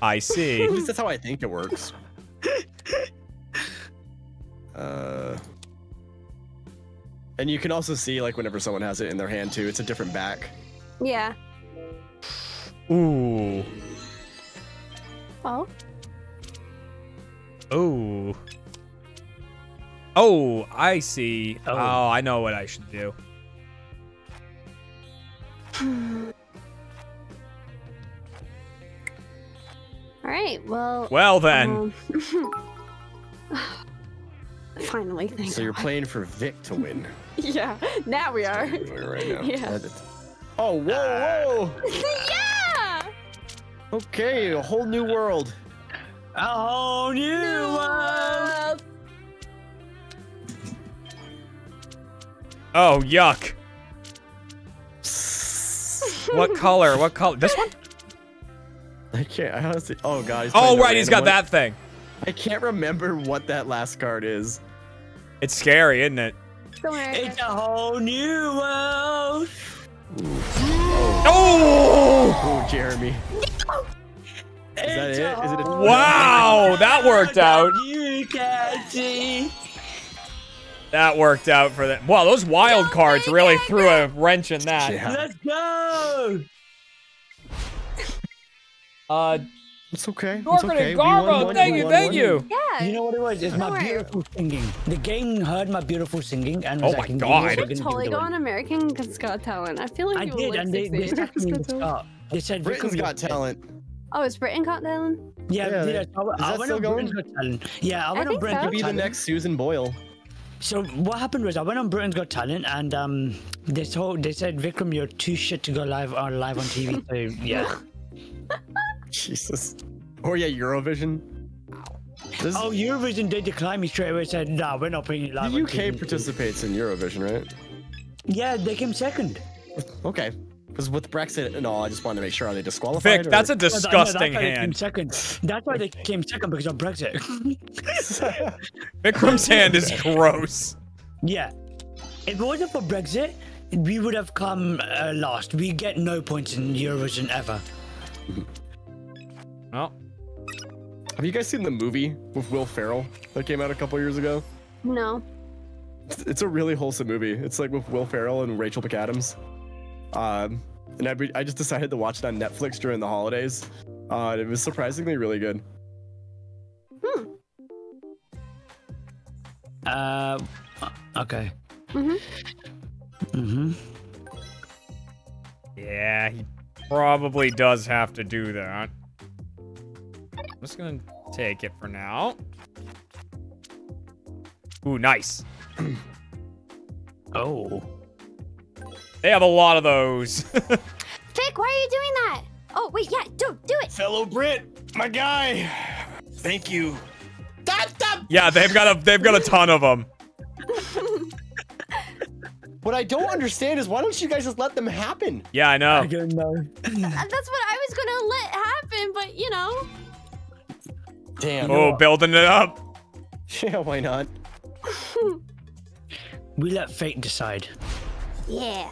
I see. At least that's how I think it works. uh, and you can also see like whenever someone has it in their hand too. It's a different back. Yeah. Ooh. Oh. Ooh. Oh, I see. Oh. Oh. I know what I should do. All right. Well. Well then. um, finally, thank So you're God. playing for Vik to win. Yeah. Now we are. right now. Yeah. Oh whoa whoa. yeah. Okay, a whole new world. A whole new world. Oh, yuck. What color? What color? This one? I can't. I honestly. Oh god. He's Oh, playing the right. He's got one. that thing. I can't remember what that last card is. It's scary, isn't it? It's a whole new world. Oh! Oh, Jeremy. Is that It's it? a Is it a- whole Wow, that worked out. You can see. That worked out for them. Wow, those wild Don't cards make really threw a wrench in that. Yeah. Let's go. Uh, It's okay. It's Dorkin okay. and We won Garbo, one, thank we you, won thank one. you. yeah. You know what it was? It's my beautiful singing. The game heard my beautiful singing and was Oh like, my "You God. are you should totally it go away." on American Got Talent. I feel like I you did, would and they, they lip sync stuck me in the. They said Britain's Vik- Got Talent. Oh, is Britain Got Talent? Yeah, Yeah, yeah. they- I, is I that went still on going? Britain's Got Talent. Yeah, I went on think Britain's so. Be the next Susan Boyle. So what happened was I went on Britain's Got Talent and um they told they said Vikram you're too shit to go live on live on TV. So yeah. Jesus. Or yeah, Eurovision. This, Oh, Eurovision they declined me straight away. Said nah, we're not putting it live. the on UK TV." participates in Eurovision, right? Yeah, they came second. Okay. Because with Brexit and all, I just wanted to make sure are they disqualified? Vik, that's a No, that- no, disgusting that's why they came hand. second. That's why they came second because of Brexit. Vikram's hand is gross. yeah. If it wasn't for Brexit, we would have come uh, last. We get no points in Eurovision ever. Oh, Have you guys seen the movie with Will Ferrell that came out a couple years ago? No. It's- It's a really wholesome movie. It's like with Will Ferrell and Rachel McAdams. Um, and I, be- I just decided to watch it on Netflix during the holidays. Uh, and it was surprisingly really good. Uh, okay. Mhm. Mm-hmm. Yeah, he probably does have to do that. I'm just gonna take it for now. Ooh, nice. Oh. They have a lot of those. Vik, why are you doing that? Oh wait, yeah, do do it. Fellow Brit, my guy. Thank you. Stop, stop. yeah, they've got a they've got a ton of them. What I don't understand is why don't you guys just let them happen? Yeah, I I know. don't know. That's what I was gonna let happen, but you know. Damn. Oh, building it up. Yeah, why not? We let fate decide. Yeah.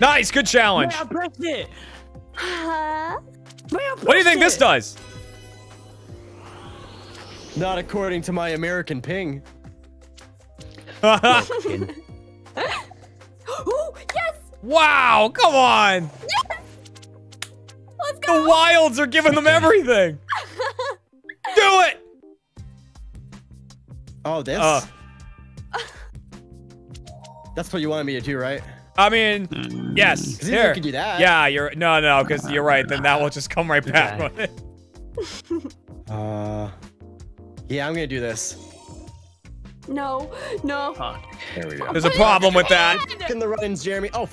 Nice, good challenge. I pressed it. Huh? What do you think this does? Not according to my American ping. Ooh, yes! wow, come on. Let's The wilds are giving them everything. Do it. Oh, this? Uh, That's what you wanted me to do, right? I mean, yes. 'Cause either Here. you could do that. Yeah, you're no, no, because you're right. Then that will just come right back. Okay. Uh, yeah, I'm gonna do this. No, no. There we go. There's a problem with that. In the runs, Jeremy. Oh,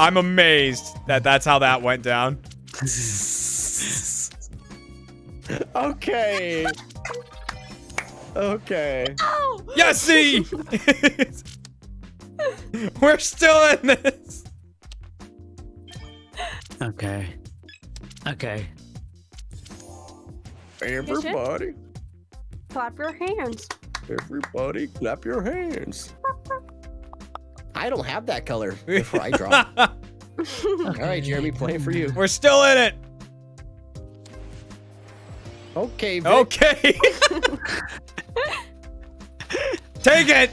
I'm amazed that that's how that went down. okay. Okay. Oh! Yes, see, we're still in this. Okay. Okay. Everybody, Clap your hands. everybody, clap your hands. I don't have that color before I draw. All right, Jeremy, playing for you. we're still in it. Okay, Vik. Okay. Take it.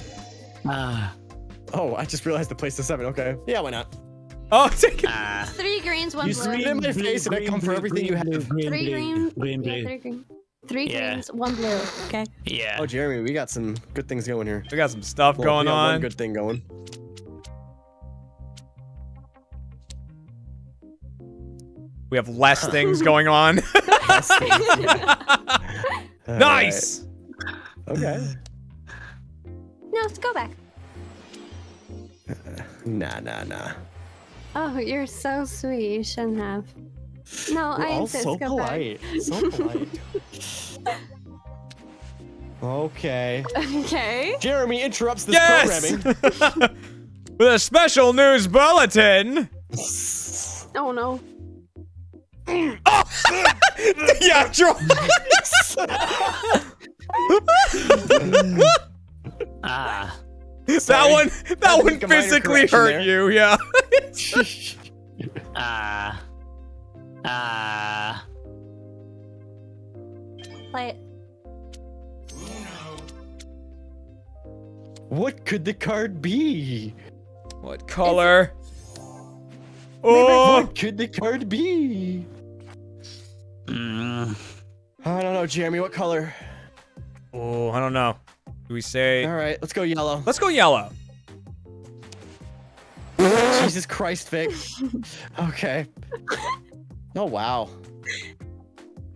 Ah. Oh, I just realized the place is seven. Okay. Yeah, why not? Oh, take it. Ah. Three greens, one You blue. threw it in my face and I come for everything you have. Green, Three green. Green, yeah, blue. three green. Three Yeah. greens, one blue. Okay. Yeah. Oh, Jeremy, we got some good things going here. We got some stuff Well, going we got One on. good thing going. We have less things going on. All nice. right. Okay. No, let's go back. Nah, nah, nah. Oh, you're so sweet. You shouldn't have. No, We're I all insist. so go back. polite. So polite. okay. Okay. Jeremy interrupts this Yes. programming. With a special news bulletin. Oh no. yeah, draw. Ah. that Sorry. one. That Had to one make a minor physically hurt there. you. Yeah. Ah. Ah. Play it. what could the card be? What color? Maybe Oh. What could the card be? Mm. I don't know, Jeremy. What color? Oh, I don't know. Do we say? All right, let's go yellow. Let's go yellow. Jesus Christ, Vik. Okay. Oh wow.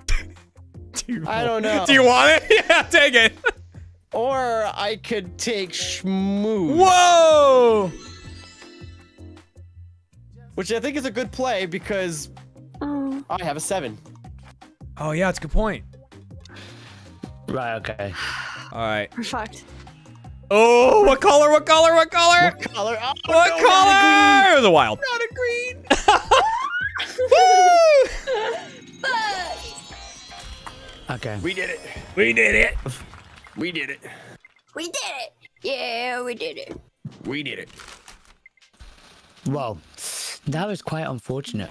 Do you I don't know. Do you want it? Yeah, take it. Or I could take Shmoo's. Whoa. Which I think is a good play because Oh. I have a seven. Oh yeah, it's a good point. Right. Okay. All right. We're fucked. Oh, what color? What color? What color? What color? Oh, What no, not a color? The wild. Not a green. Okay. We did it. We did it. We did it. We did it. Yeah, we did it. We did it. Well, that was quite unfortunate.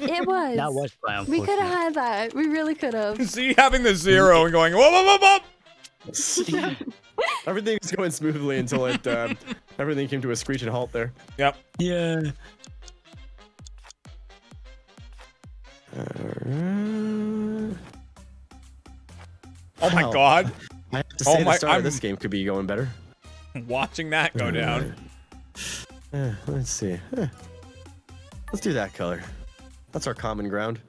It was. That was quite unfortunate. We could have had that. We really could have. See, having the zero and going whoa, whoa, whoa, whoa. Everything was going smoothly until it um, everything came to a screeching halt there. Yep. Yeah. Uh, Oh my Wow. god. I have To Oh my- the start I'm- of this game could be going better. Watching that go down. Eh, let's see. Eh. Let's do that color. That's our common ground.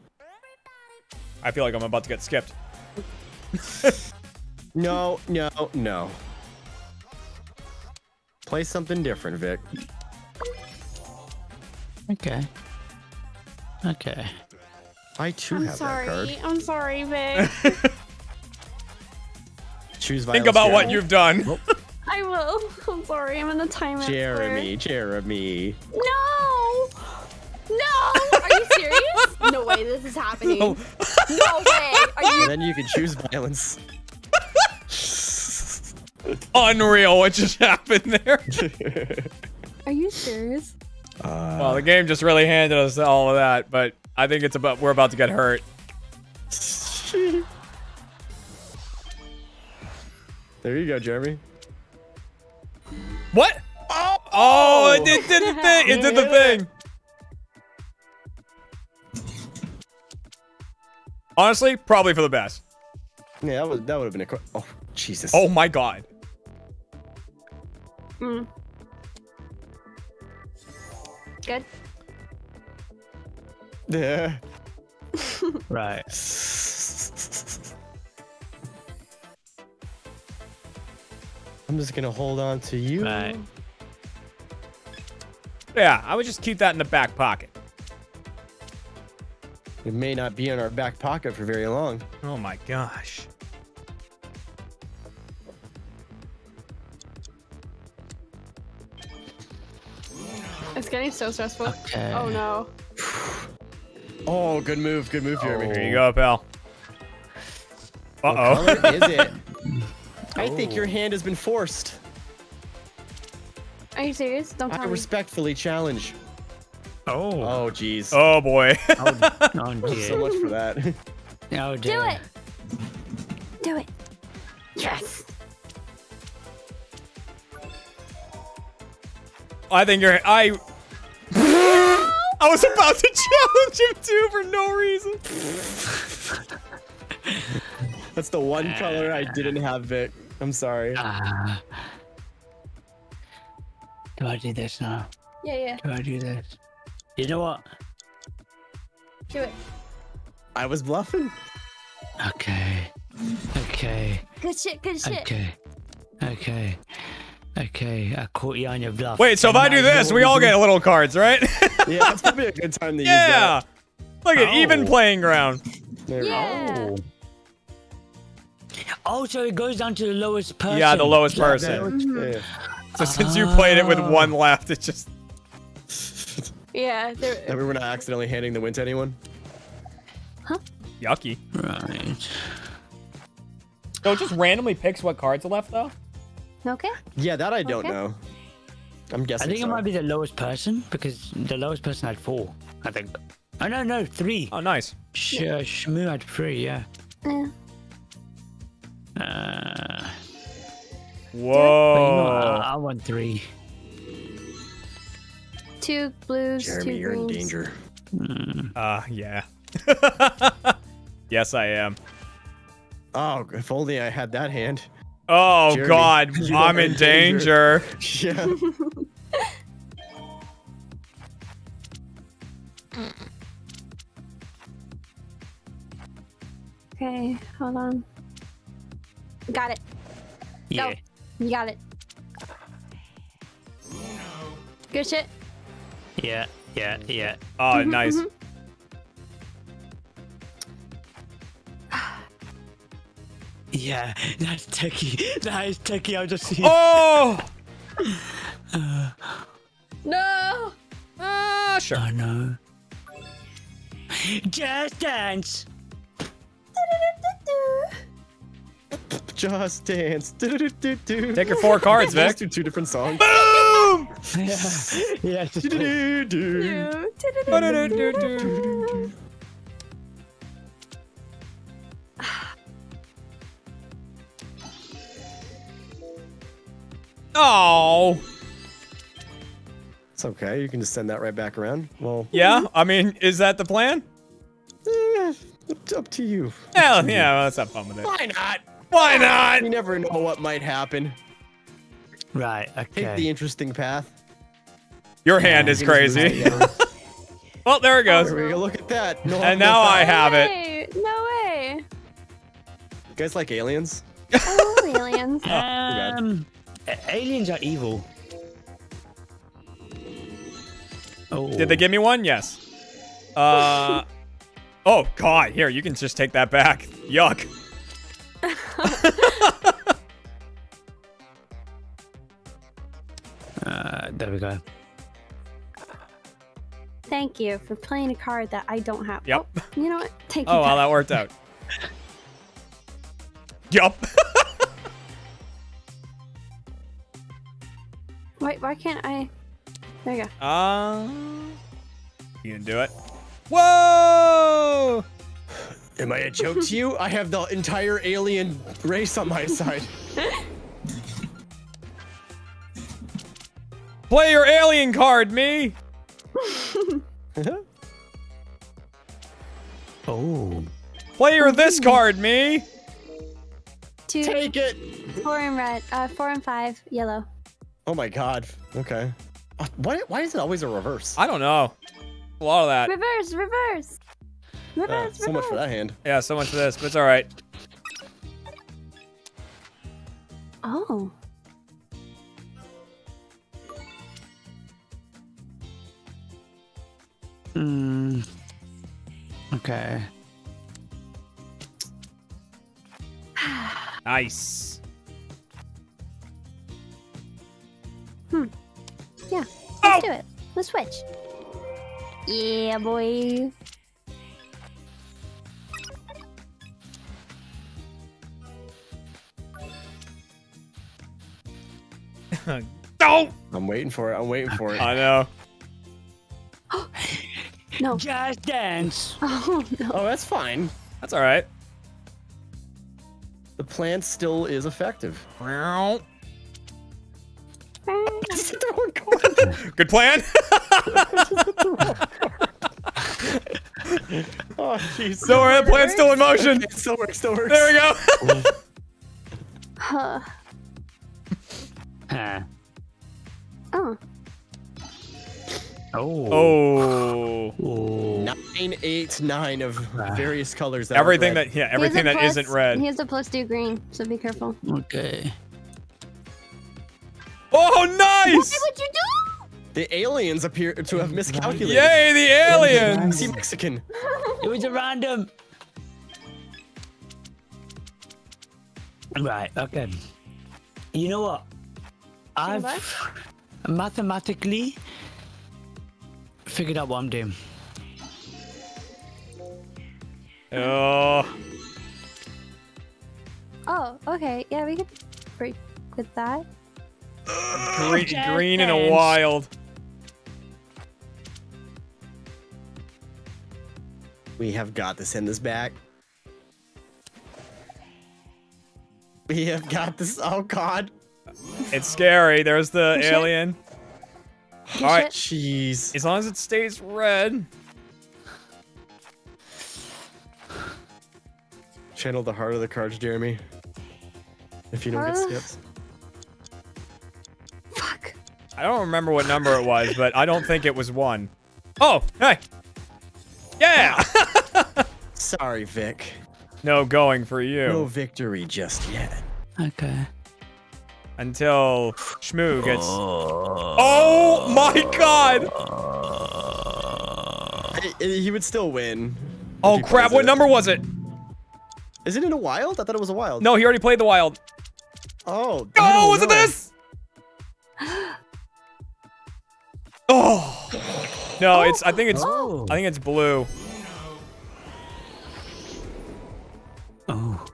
I feel like I'm about to get skipped. No, no, no. Play something different, Vik. Okay. Okay. I too I'm have that card. sorry. I'm sorry, Vik. Choose violence. Think violence, about what you've done. I will. I'm sorry. I'm in the time. Jeremy, Jeremy. No. No. Are you serious? no way. This is happening. No, way. Are you? then you can choose violence. Unreal what just happened there. Are you serious? Uh, well, the game just really handed us all of that, but I think it's about we're about to get hurt. there you go, Jeremy. What? Oh, it did, did the thing. It did the oh. thing. Honestly, probably for the best. Yeah, that would that would have been a. qu- Oh, Jesus. Oh my god. Mm. Good. Yeah. Right. I'm just gonna hold on to you. Right. Yeah, I would just keep that in the back pocket. It may not be in our back pocket for very long. Oh my gosh. Getting so stressful. Okay. Oh no. Oh, good move, good move, Jeremy. Here you go, pal. Uh What oh. color is it? I think your hand has been forced. Are you serious? Don't I me. respectfully challenge. Oh. Oh, jeez. oh boy. Oh, So dear. much for that. Oh, Do it. Do it. Yes. I think you're. I. I was about to challenge him too for no reason. That's the one color I didn't have, Vik. I'm sorry. Ah. do I do this now? Yeah, yeah. Do I do this? You know what? Do it. I was bluffing. Okay. Okay. Good shit. Good shit. Okay. Okay. Okay. I caught you on your bluff. Wait, so if I do this, we all get little cards, right? Yeah, that's probably a good time to use yeah. that. Look at even Oh. playing ground. There we go. Yeah. Oh. Oh, so it goes down to the lowest person. Yeah, the lowest Yeah, person. yeah. So since you played it with one left, it just. Yeah. That There. we were not accidentally handing the win to anyone. Huh? Yucky. Right. So it just randomly picks what cards are left, though? Okay. Yeah, that I don't Okay. know. I'm guessing. I guessing. think it might be the lowest person because the lowest person had four. I think. Oh no, no, three. Oh, nice. Sh- uh, Shmoo had three. Yeah. Yeah. Uh, but you know, Whoa. I, I want three. Two blues. Jeremy, two you're in greens. danger. Uh, yeah. yes, I am. Oh, if only I had that hand. Oh, Jeremy, God. you I'm in in danger. Yeah. Okay. Hold on. Got it. Yeah. You got it. Good shit. Yeah. Yeah. Yeah. Oh, mm-hmm, nice. Mm-hmm. Yeah. That's techie. That is techie. I'll just see. Oh! No. Ah, sure. Oh no. Just dance. Just dance. Take your four cards, Let's do two different songs. Boom! yeah. yeah. Oh. It's okay. You can just send that right back around. Well, Yeah, I mean, is that the plan? eh, it's up to you. Yeah, yeah, well, let's have fun with it. Why not? Why not? You never know what might happen. Right. Okay. Take the interesting path. Your hand is crazy. well, there it goes. There we go. Look at that. No, And now I have it. Hey, no way. You guys like aliens? I love aliens. bad. Um, a- aliens are evil. Oh. Did they give me one? Yes. Uh. oh God! Here, you can just take that back. Yuck. Uh, there we go. Thank you for playing a card that I don't have. Yep. Oh, you know what? Take Oh it well, back. that worked out. Yup. Wait, why can't I? There you go. Uh. You can do it. Whoa! Am I a joke to you? I have the entire alien race on my side. Play your alien card, me. Oh. Play your this card, me. Two, Take it. four and red. Uh, four and five, yellow. Oh my god. Okay. Uh, Why, why is it always a reverse? I don't know. A lot of that. Reverse, reverse, Uh, reverse, so much for reverse. that hand. Yeah, so much for this, but it's all right. Oh. Hmm. Okay. Nice. Hmm. Yeah. Oh! Let's do it. Let's switch. Yeah, boy. Don't. I'm waiting for it. I'm waiting for it. I know. No. Just dance. Oh no. Oh, that's fine. That's all right. The plan still is effective. Throwing cards. Good plan. oh, jeez. so our plan's still in motion. It still works. Still works. There we go. Huh. Huh. Oh. Oh. Oh. Nine, eight, nine of ah. various colors. That are Everything red. that yeah, everything a that plus- isn't red. He has a plus two green, so be careful. Okay. Oh, nice! What'd you do? The aliens appear to have miscalculated. Yay, the aliens! See Mexican. It was a random. Right. Okay. You know what? I've mathematically figured out what I'm doing. Oh, Oh, okay. Yeah, we could break with that. Green, green and a wild. We have got to send this back. We have got this. Oh God. It's scary. There's the Push alien. Push All right. it. Jeez. As long as it stays red. Channel the heart of the cards, Jeremy. If you don't get Uh. skips. Fuck. I don't remember what number it was, but I don't think it was one. Oh, hey. Yeah. Sorry, Vik. no going for you. No victory just yet. Okay. Until Shmoo gets. Oh, oh my god! I- I- eh, he would still win. Oh crap! What it. number was it? Is it in a wild? I thought it was a wild. No, he already played the wild. Oh. Oh, don't was it this? Oh. No, it's. I think it's. Oh. I think it's blue. Oh.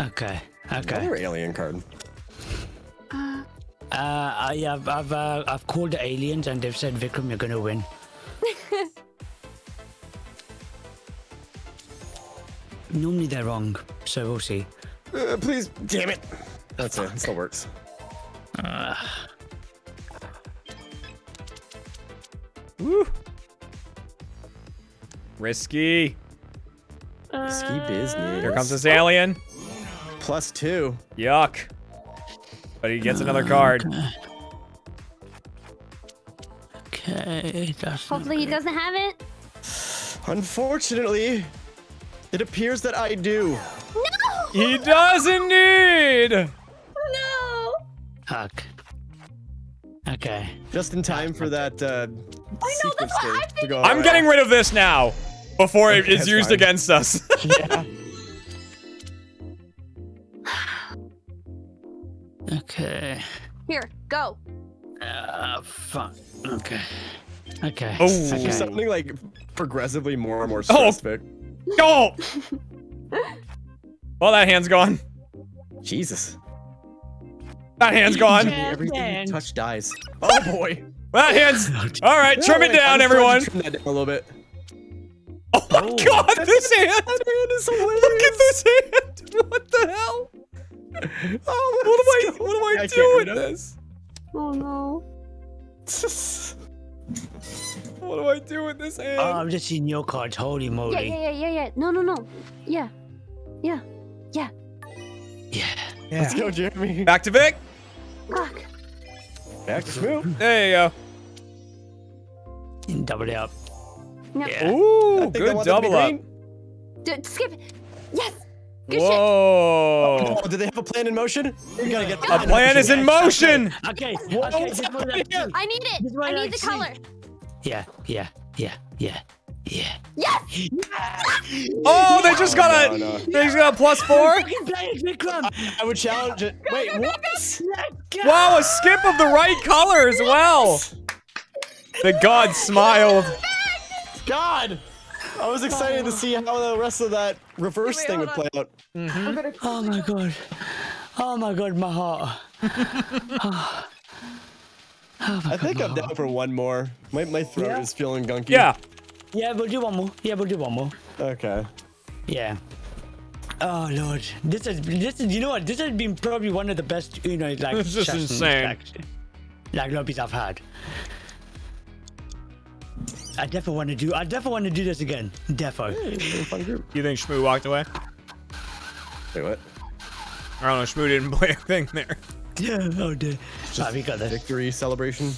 Okay. Okay. Another alien card. Uh, Uh, I have, I've, uh, I've called the aliens and they've said, Vikram, you're gonna win. Normally they're wrong, so we'll see. Uh, please, damn it. That's it. It still works. Woo. Risky. Ski business. Here comes this alien. plus two. Yuck. But he gets another card. Okay, that's not Hopefully he good. doesn't have it. Unfortunately, it appears that I do. No! He does indeed. No! Fuck. Okay. Just in time for that uh, sequence what I've to been go I'm getting rid of this now before it Okay, is that's used fine. against us. Yeah. Okay. Here, go. Uh, fuck. Okay. Okay. Oh. You're Okay. sounding like progressively more and more Oh. stressed, Vik. Go. well, that hand's gone. Jesus. That hand's gone. Everything man. you touch dies. Oh boy. That hand's. Oh, all right, trim it down, I just tried everyone. Trim that down a little bit. Oh my Oh. god, this hand. That hand is Look at this hand. What the hell? Oh, What am I? let's. What do I, I do with read it. this? Oh no. What do I do with this hand? Oh, I'm just seeing your cards. Holy Yeah, moly. yeah, yeah, yeah, yeah. No, no, no. Yeah. Yeah. Yeah. Yeah. Let's go, Jeremy. Back to Vik. Fuck. Back to Shmoo. There you Double it up. No. Yeah. Ooh, I think I good want them to be double up. D- skip. Yes. Good shit. Whoa. Oh, do they have a plan in motion? We gotta get A plan is in motion. Okay. Okay. This is what I need it. This is what I I need like the color. Yeah. Yeah. Yeah. Yeah. Yeah. Yes. Oh, they just got a. No, no. They just got a plus four. Fucking play it, Vikram. I would challenge it. Wait, what? Let's go. Wow, a skip of the right color as well. The god smiled. God! I was excited to see how the rest of that reverse Wait, thing would hold play out. Oh my god. Oh my god, my heart. Oh I think I'm down for one more. My, my throat Yeah? is feeling gunky. Yeah. Yeah, we'll do one more. Yeah, we'll do one more. Okay. Yeah. Oh lord, this is this is you know what? This has been probably one of the best you know like This is insane. Like, like lobbies I've had. I definitely want to do. I definitely want to do this again. Defo. Fun group. You think Shmoo walked away? Wait, what? I don't know. Shmoo didn't play a thing there. Yeah. Oh dear. Ah, we got this. Victory celebration.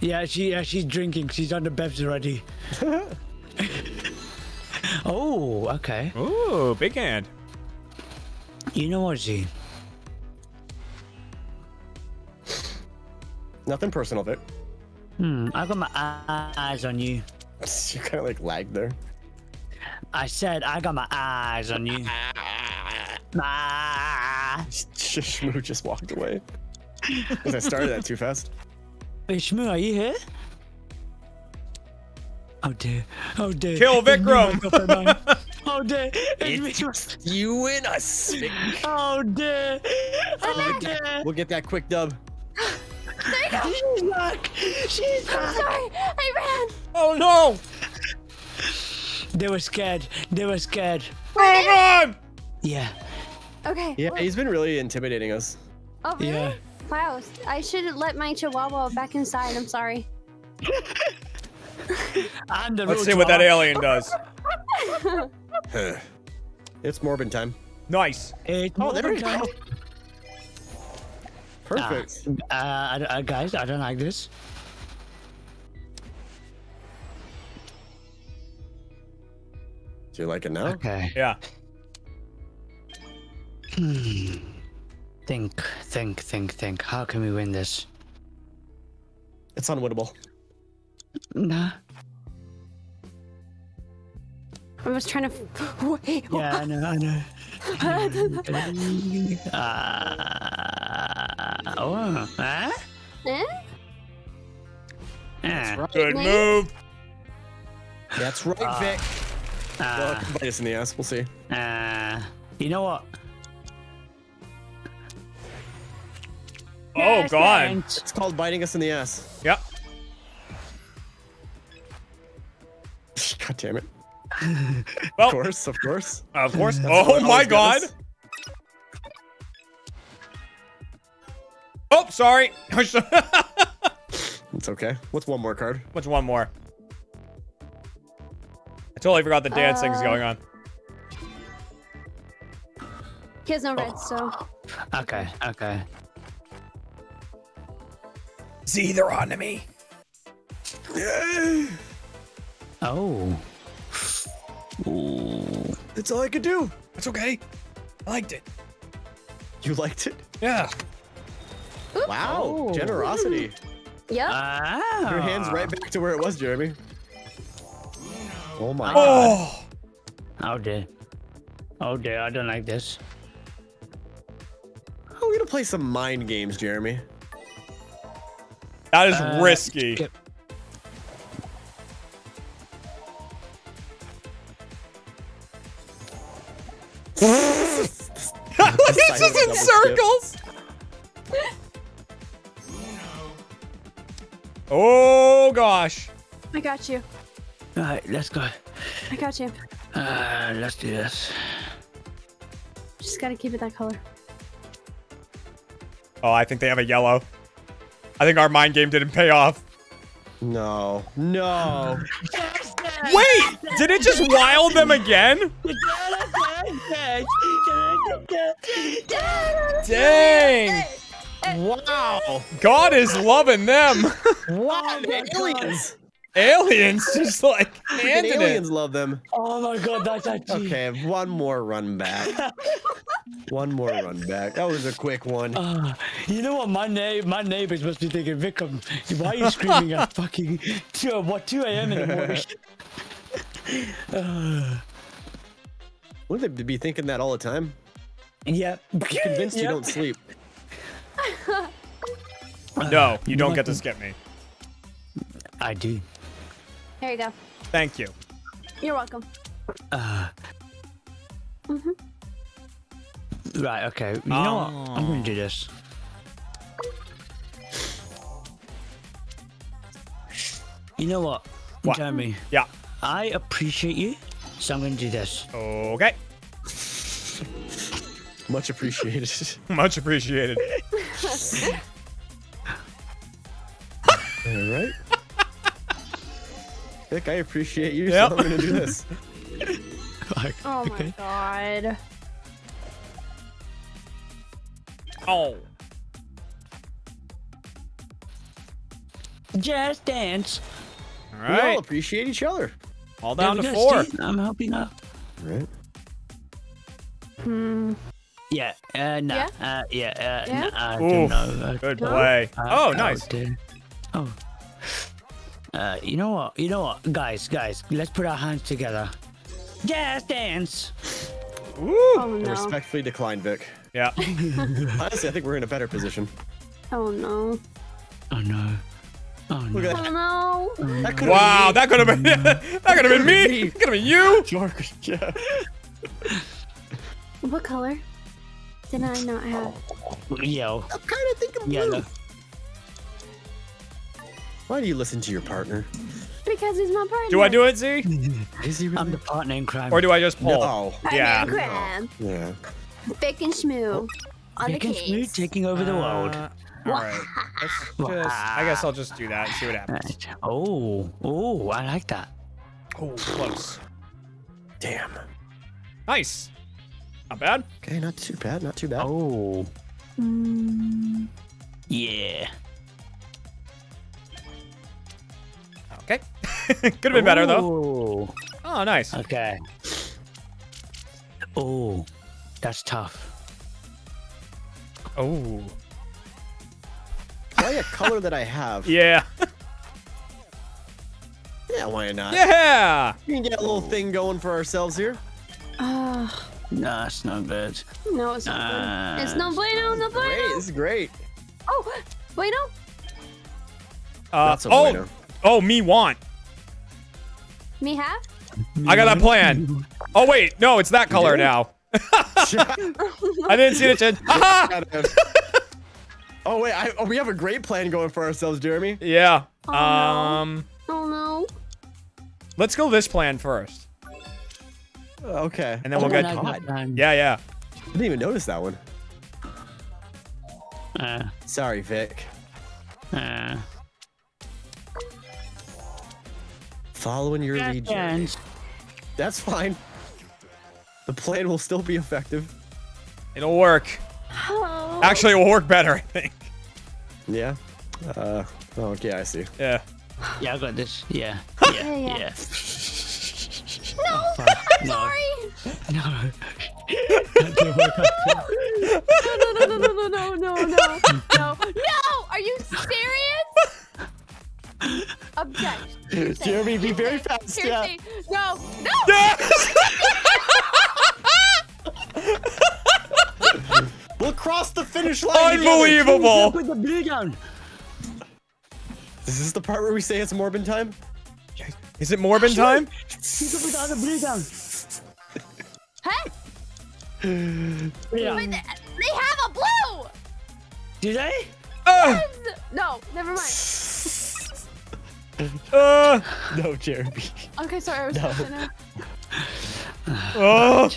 Yeah, she yeah, she's drinking. She's on the bevs already. oh, okay. Ooh, big hand. You know what, Ze? Nothing personal, Vik. Hmm. I got my eyes on you. You kind of like lagged there. I said I got my eyes on you. Ah. Shmoo just walked away. Because I started that too fast. Hey, Shmoo, are you here? Oh dear. Oh dear. Kill It's Vikram. my girlfriend, man. Oh dear. It's. It's you and us. Oh dear. Oh dear. We'll get that quick dub. She's back. She's back. Sorry, I ran. Oh no! They were scared. They were scared. Run, run! Yeah. Okay. Yeah, he's been really intimidating us. Oh, really? Yeah. Wow. I should have let my chihuahua back inside. I'm sorry. I'm the Let's real see what that alien does. It's Morbin time. Nice. It's Oh, there we go. Time. Perfect. Uh, I- I- guys, I don't like this. Do you like it now? Okay. Yeah. Hmm. Think, think, think, think. How can we win this? It's unwinnable. Nah. I was trying to. Wait, Yeah, I know, I know. Uh, oh, huh? Eh? Eh, Good Nice. move. That's right, Vik. Well, uh, bite us in the ass. We'll see. uh, you know what? Oh god. It's called biting us in the ass. Yep. God damn it. Well, Of course, of course. of course. That's Oh my god. gets. Oh, sorry. It's okay. What's one more card? What's one more? I totally forgot the dance thing's Uh, going on. He has no red, so Okay, okay. Ze, they're on to me. Oh. Ooh. That's all I could do. That's okay. I liked it. You liked it? Yeah. Wow, Oh. generosity. yep. Ah. Your hand's right back to where it was, Jeremy. Oh my god. Oh. Oh dear. Oh dear, I don't like this. How are we gonna play some mind games, Jeremy? That is Uh, risky. skip. It's just in double circles. Oh gosh. I got you. Alright, let's go. I got you. Uh, let's do this. Just gotta keep it that color. Oh, I think they have a yellow. I think our mind game didn't pay off. No. No. Wait, did it just wild them again? Dang. wow. God is loving them. Wow, Aliens. Aliens just like Freaking handing aliens it. love them. Oh my god, that's actually. Okay, one more run back. one more run back. That was a quick one. Uh, you know what? My na- my neighbors must be thinking, Vikram, why are you screaming at fucking two, what 2 a.m. in the morning? uh, Wouldn't they be thinking that all the time? yeah. Convinced you don't sleep. No, you don't get to skip me. I do. There you go. Thank you. You're welcome. Uh, hmm right. Okay. You know what? I'm gonna do this. You know what, What? Jeremy? Yeah. I appreciate you, so I'm gonna do this. Okay. Much appreciated. Much appreciated. All right. Vik, I appreciate you, Yep. so I'm gonna do this. Like, Oh my okay. god. Oh. Just dance. All We all right. appreciate each other. All down There to four. Steve. I'm helping out. Right. Hmm. Yeah. Uh, nah. Yeah? Uh, yeah. Uh, Yeah? Nah, I Oof. don't know. Uh, Good play. uh, Oh, nice. dear. Oh. Uh, you know what? You know what, guys, guys, let's put our hands together. Just dance. Ooh. Oh no. respectfully decline, Vik. Yeah. Honestly, I think we're in a better position. Oh no. Oh no. Oh no. Look at Oh that. no. That Wow, that could have been that could have been me. Could have been you. George. Yeah. What color did I not have? Yo. I'm kind of thinking blue. Yellow. Why do you listen to your partner? Because he's my partner. Do I do it, Ze? Is he really? I'm the partner in crime. Or do I just pull? No. Partner Yeah. in crime. Yeah. Vik and Shmoo. On the and Smooth taking over the world. Uh, all right. Let's just. I guess I'll just do that and see what happens. Oh, oh, I like that. Oh, close. Damn. Nice. Not bad. Okay, not too bad. Not too bad. Oh, Mm, yeah. Okay. Could have been better though. though. Oh, nice. Okay. Oh, that's tough. Oh. Play a color that I have. Yeah. Yeah, why not? Yeah. We can get a little thing going for ourselves here. ah, No, it's not good. no, it's not Uh, good. It's no bueno, no bueno. This is great. Oh, bueno. Uh, Not so oh. bueno. Oh, me want. Me have? I got a plan. Oh wait, no, it's that color now. I didn't see the chin. Haha! oh wait, I, oh, we have a great plan going for ourselves, Jeremy. Yeah. Oh, no. Um. Oh no. Let's go this plan first, Okay. and then oh we'll get. like God. that. Yeah, yeah. I didn't even notice that one. Uh, Sorry, Vik. uh, Following your lead, Jeremy. That's fine. The plan will still be effective. It'll work. Oh. Actually, it will work better, I think. Yeah. Uh. Oh, okay, I see. Yeah. Yeah, I got this. Yeah. Yeah, yeah. Yeah. No, Fuck. I'm No. sorry. No. No, no, no, no, no, no, no, no, no, no. Are you serious? Object. Jeremy, be very fast. Yeah. No, no. Yes! We'll cross the finish line. Unbelievable! Put the blue down. Is this the part where we say it's Morbin time? Is it Morbin time? You can put the other blue down. Hey, Yeah. but they, they have a blue. Do they? Uh, No, never mind. Uh, No, Jeremy. Okay, sorry. I was No. no. uh.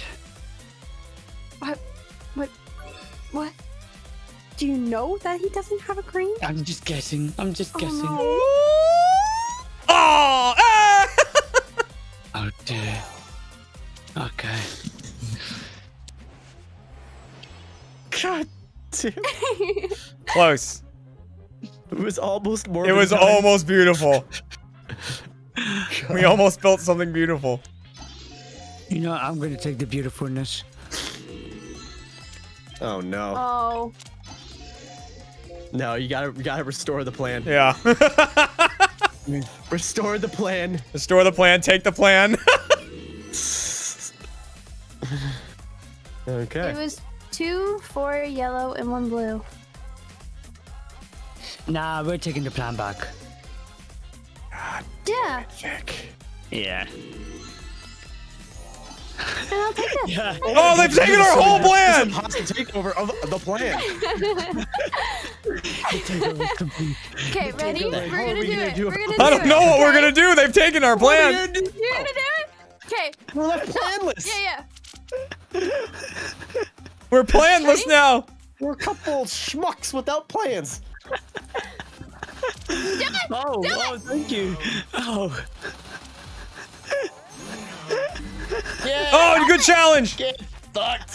What? What? What? Do you know that he doesn't have a green? I'm just guessing. I'm just guessing. no. Oh! ah! Oh dear. Okay. God damn. Close. It was almost Morbin It was time. almost beautiful. We almost built something beautiful. You know, I'm gonna take the beautifulness. Oh no. Oh. No, you gotta you gotta restore the plan. Yeah. Restore the plan. Restore the plan, take the plan. Okay. It was two, four yellow, and one blue. Nah, we're taking the plan back. Yeah, Yeah. I'll take this. Yeah. oh, they've taken our whole plan! Hostile takeover of the plan. Okay, ready? We're How are gonna we do gonna it. do We're it? gonna do I don't it. know what we're gonna do. They've taken our plan. You're gonna do it? Okay. We're left planless. Yeah, yeah. We're planless Ready? now. We're a couple schmucks without plans. Oh, oh, thank you. Oh. Oh, good challenge. Fucked.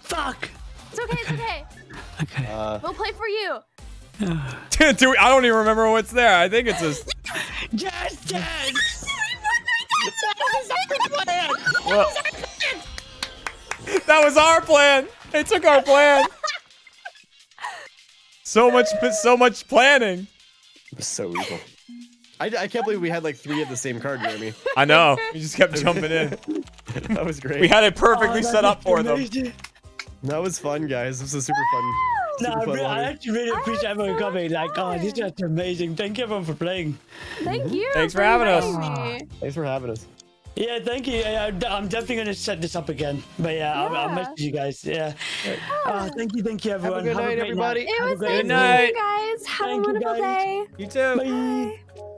Fuck. It's okay. It's okay. Okay. Uh, We'll play for you. Do we, I don't even remember what's there. I think it's a. Yes, yes. Well, that was our plan. They took our plan. So much, so much planning. It was so evil. I, I can't believe we had like three of the same card, Jeremy. I know. We just kept jumping in. That was great. We had it oh, perfectly Oh, set up that's for them. that was fun, guys. This was super fun. No, Super I, fun really, I actually really appreciate everyone coming. Like, oh, this is just amazing. Thank you everyone for playing. Thank mm-hmm. you. Thanks for having us. me. Thanks for having us. Yeah, thank you. I'm I'm definitely gonna set this up again. But yeah, I'll, I'll message you guys. Yeah. Oh, uh, thank you, thank you, everyone. good night, great everybody. It Have a was great nice night. you guys. Have Thank a you, wonderful guys. day. You too. Bye. Bye.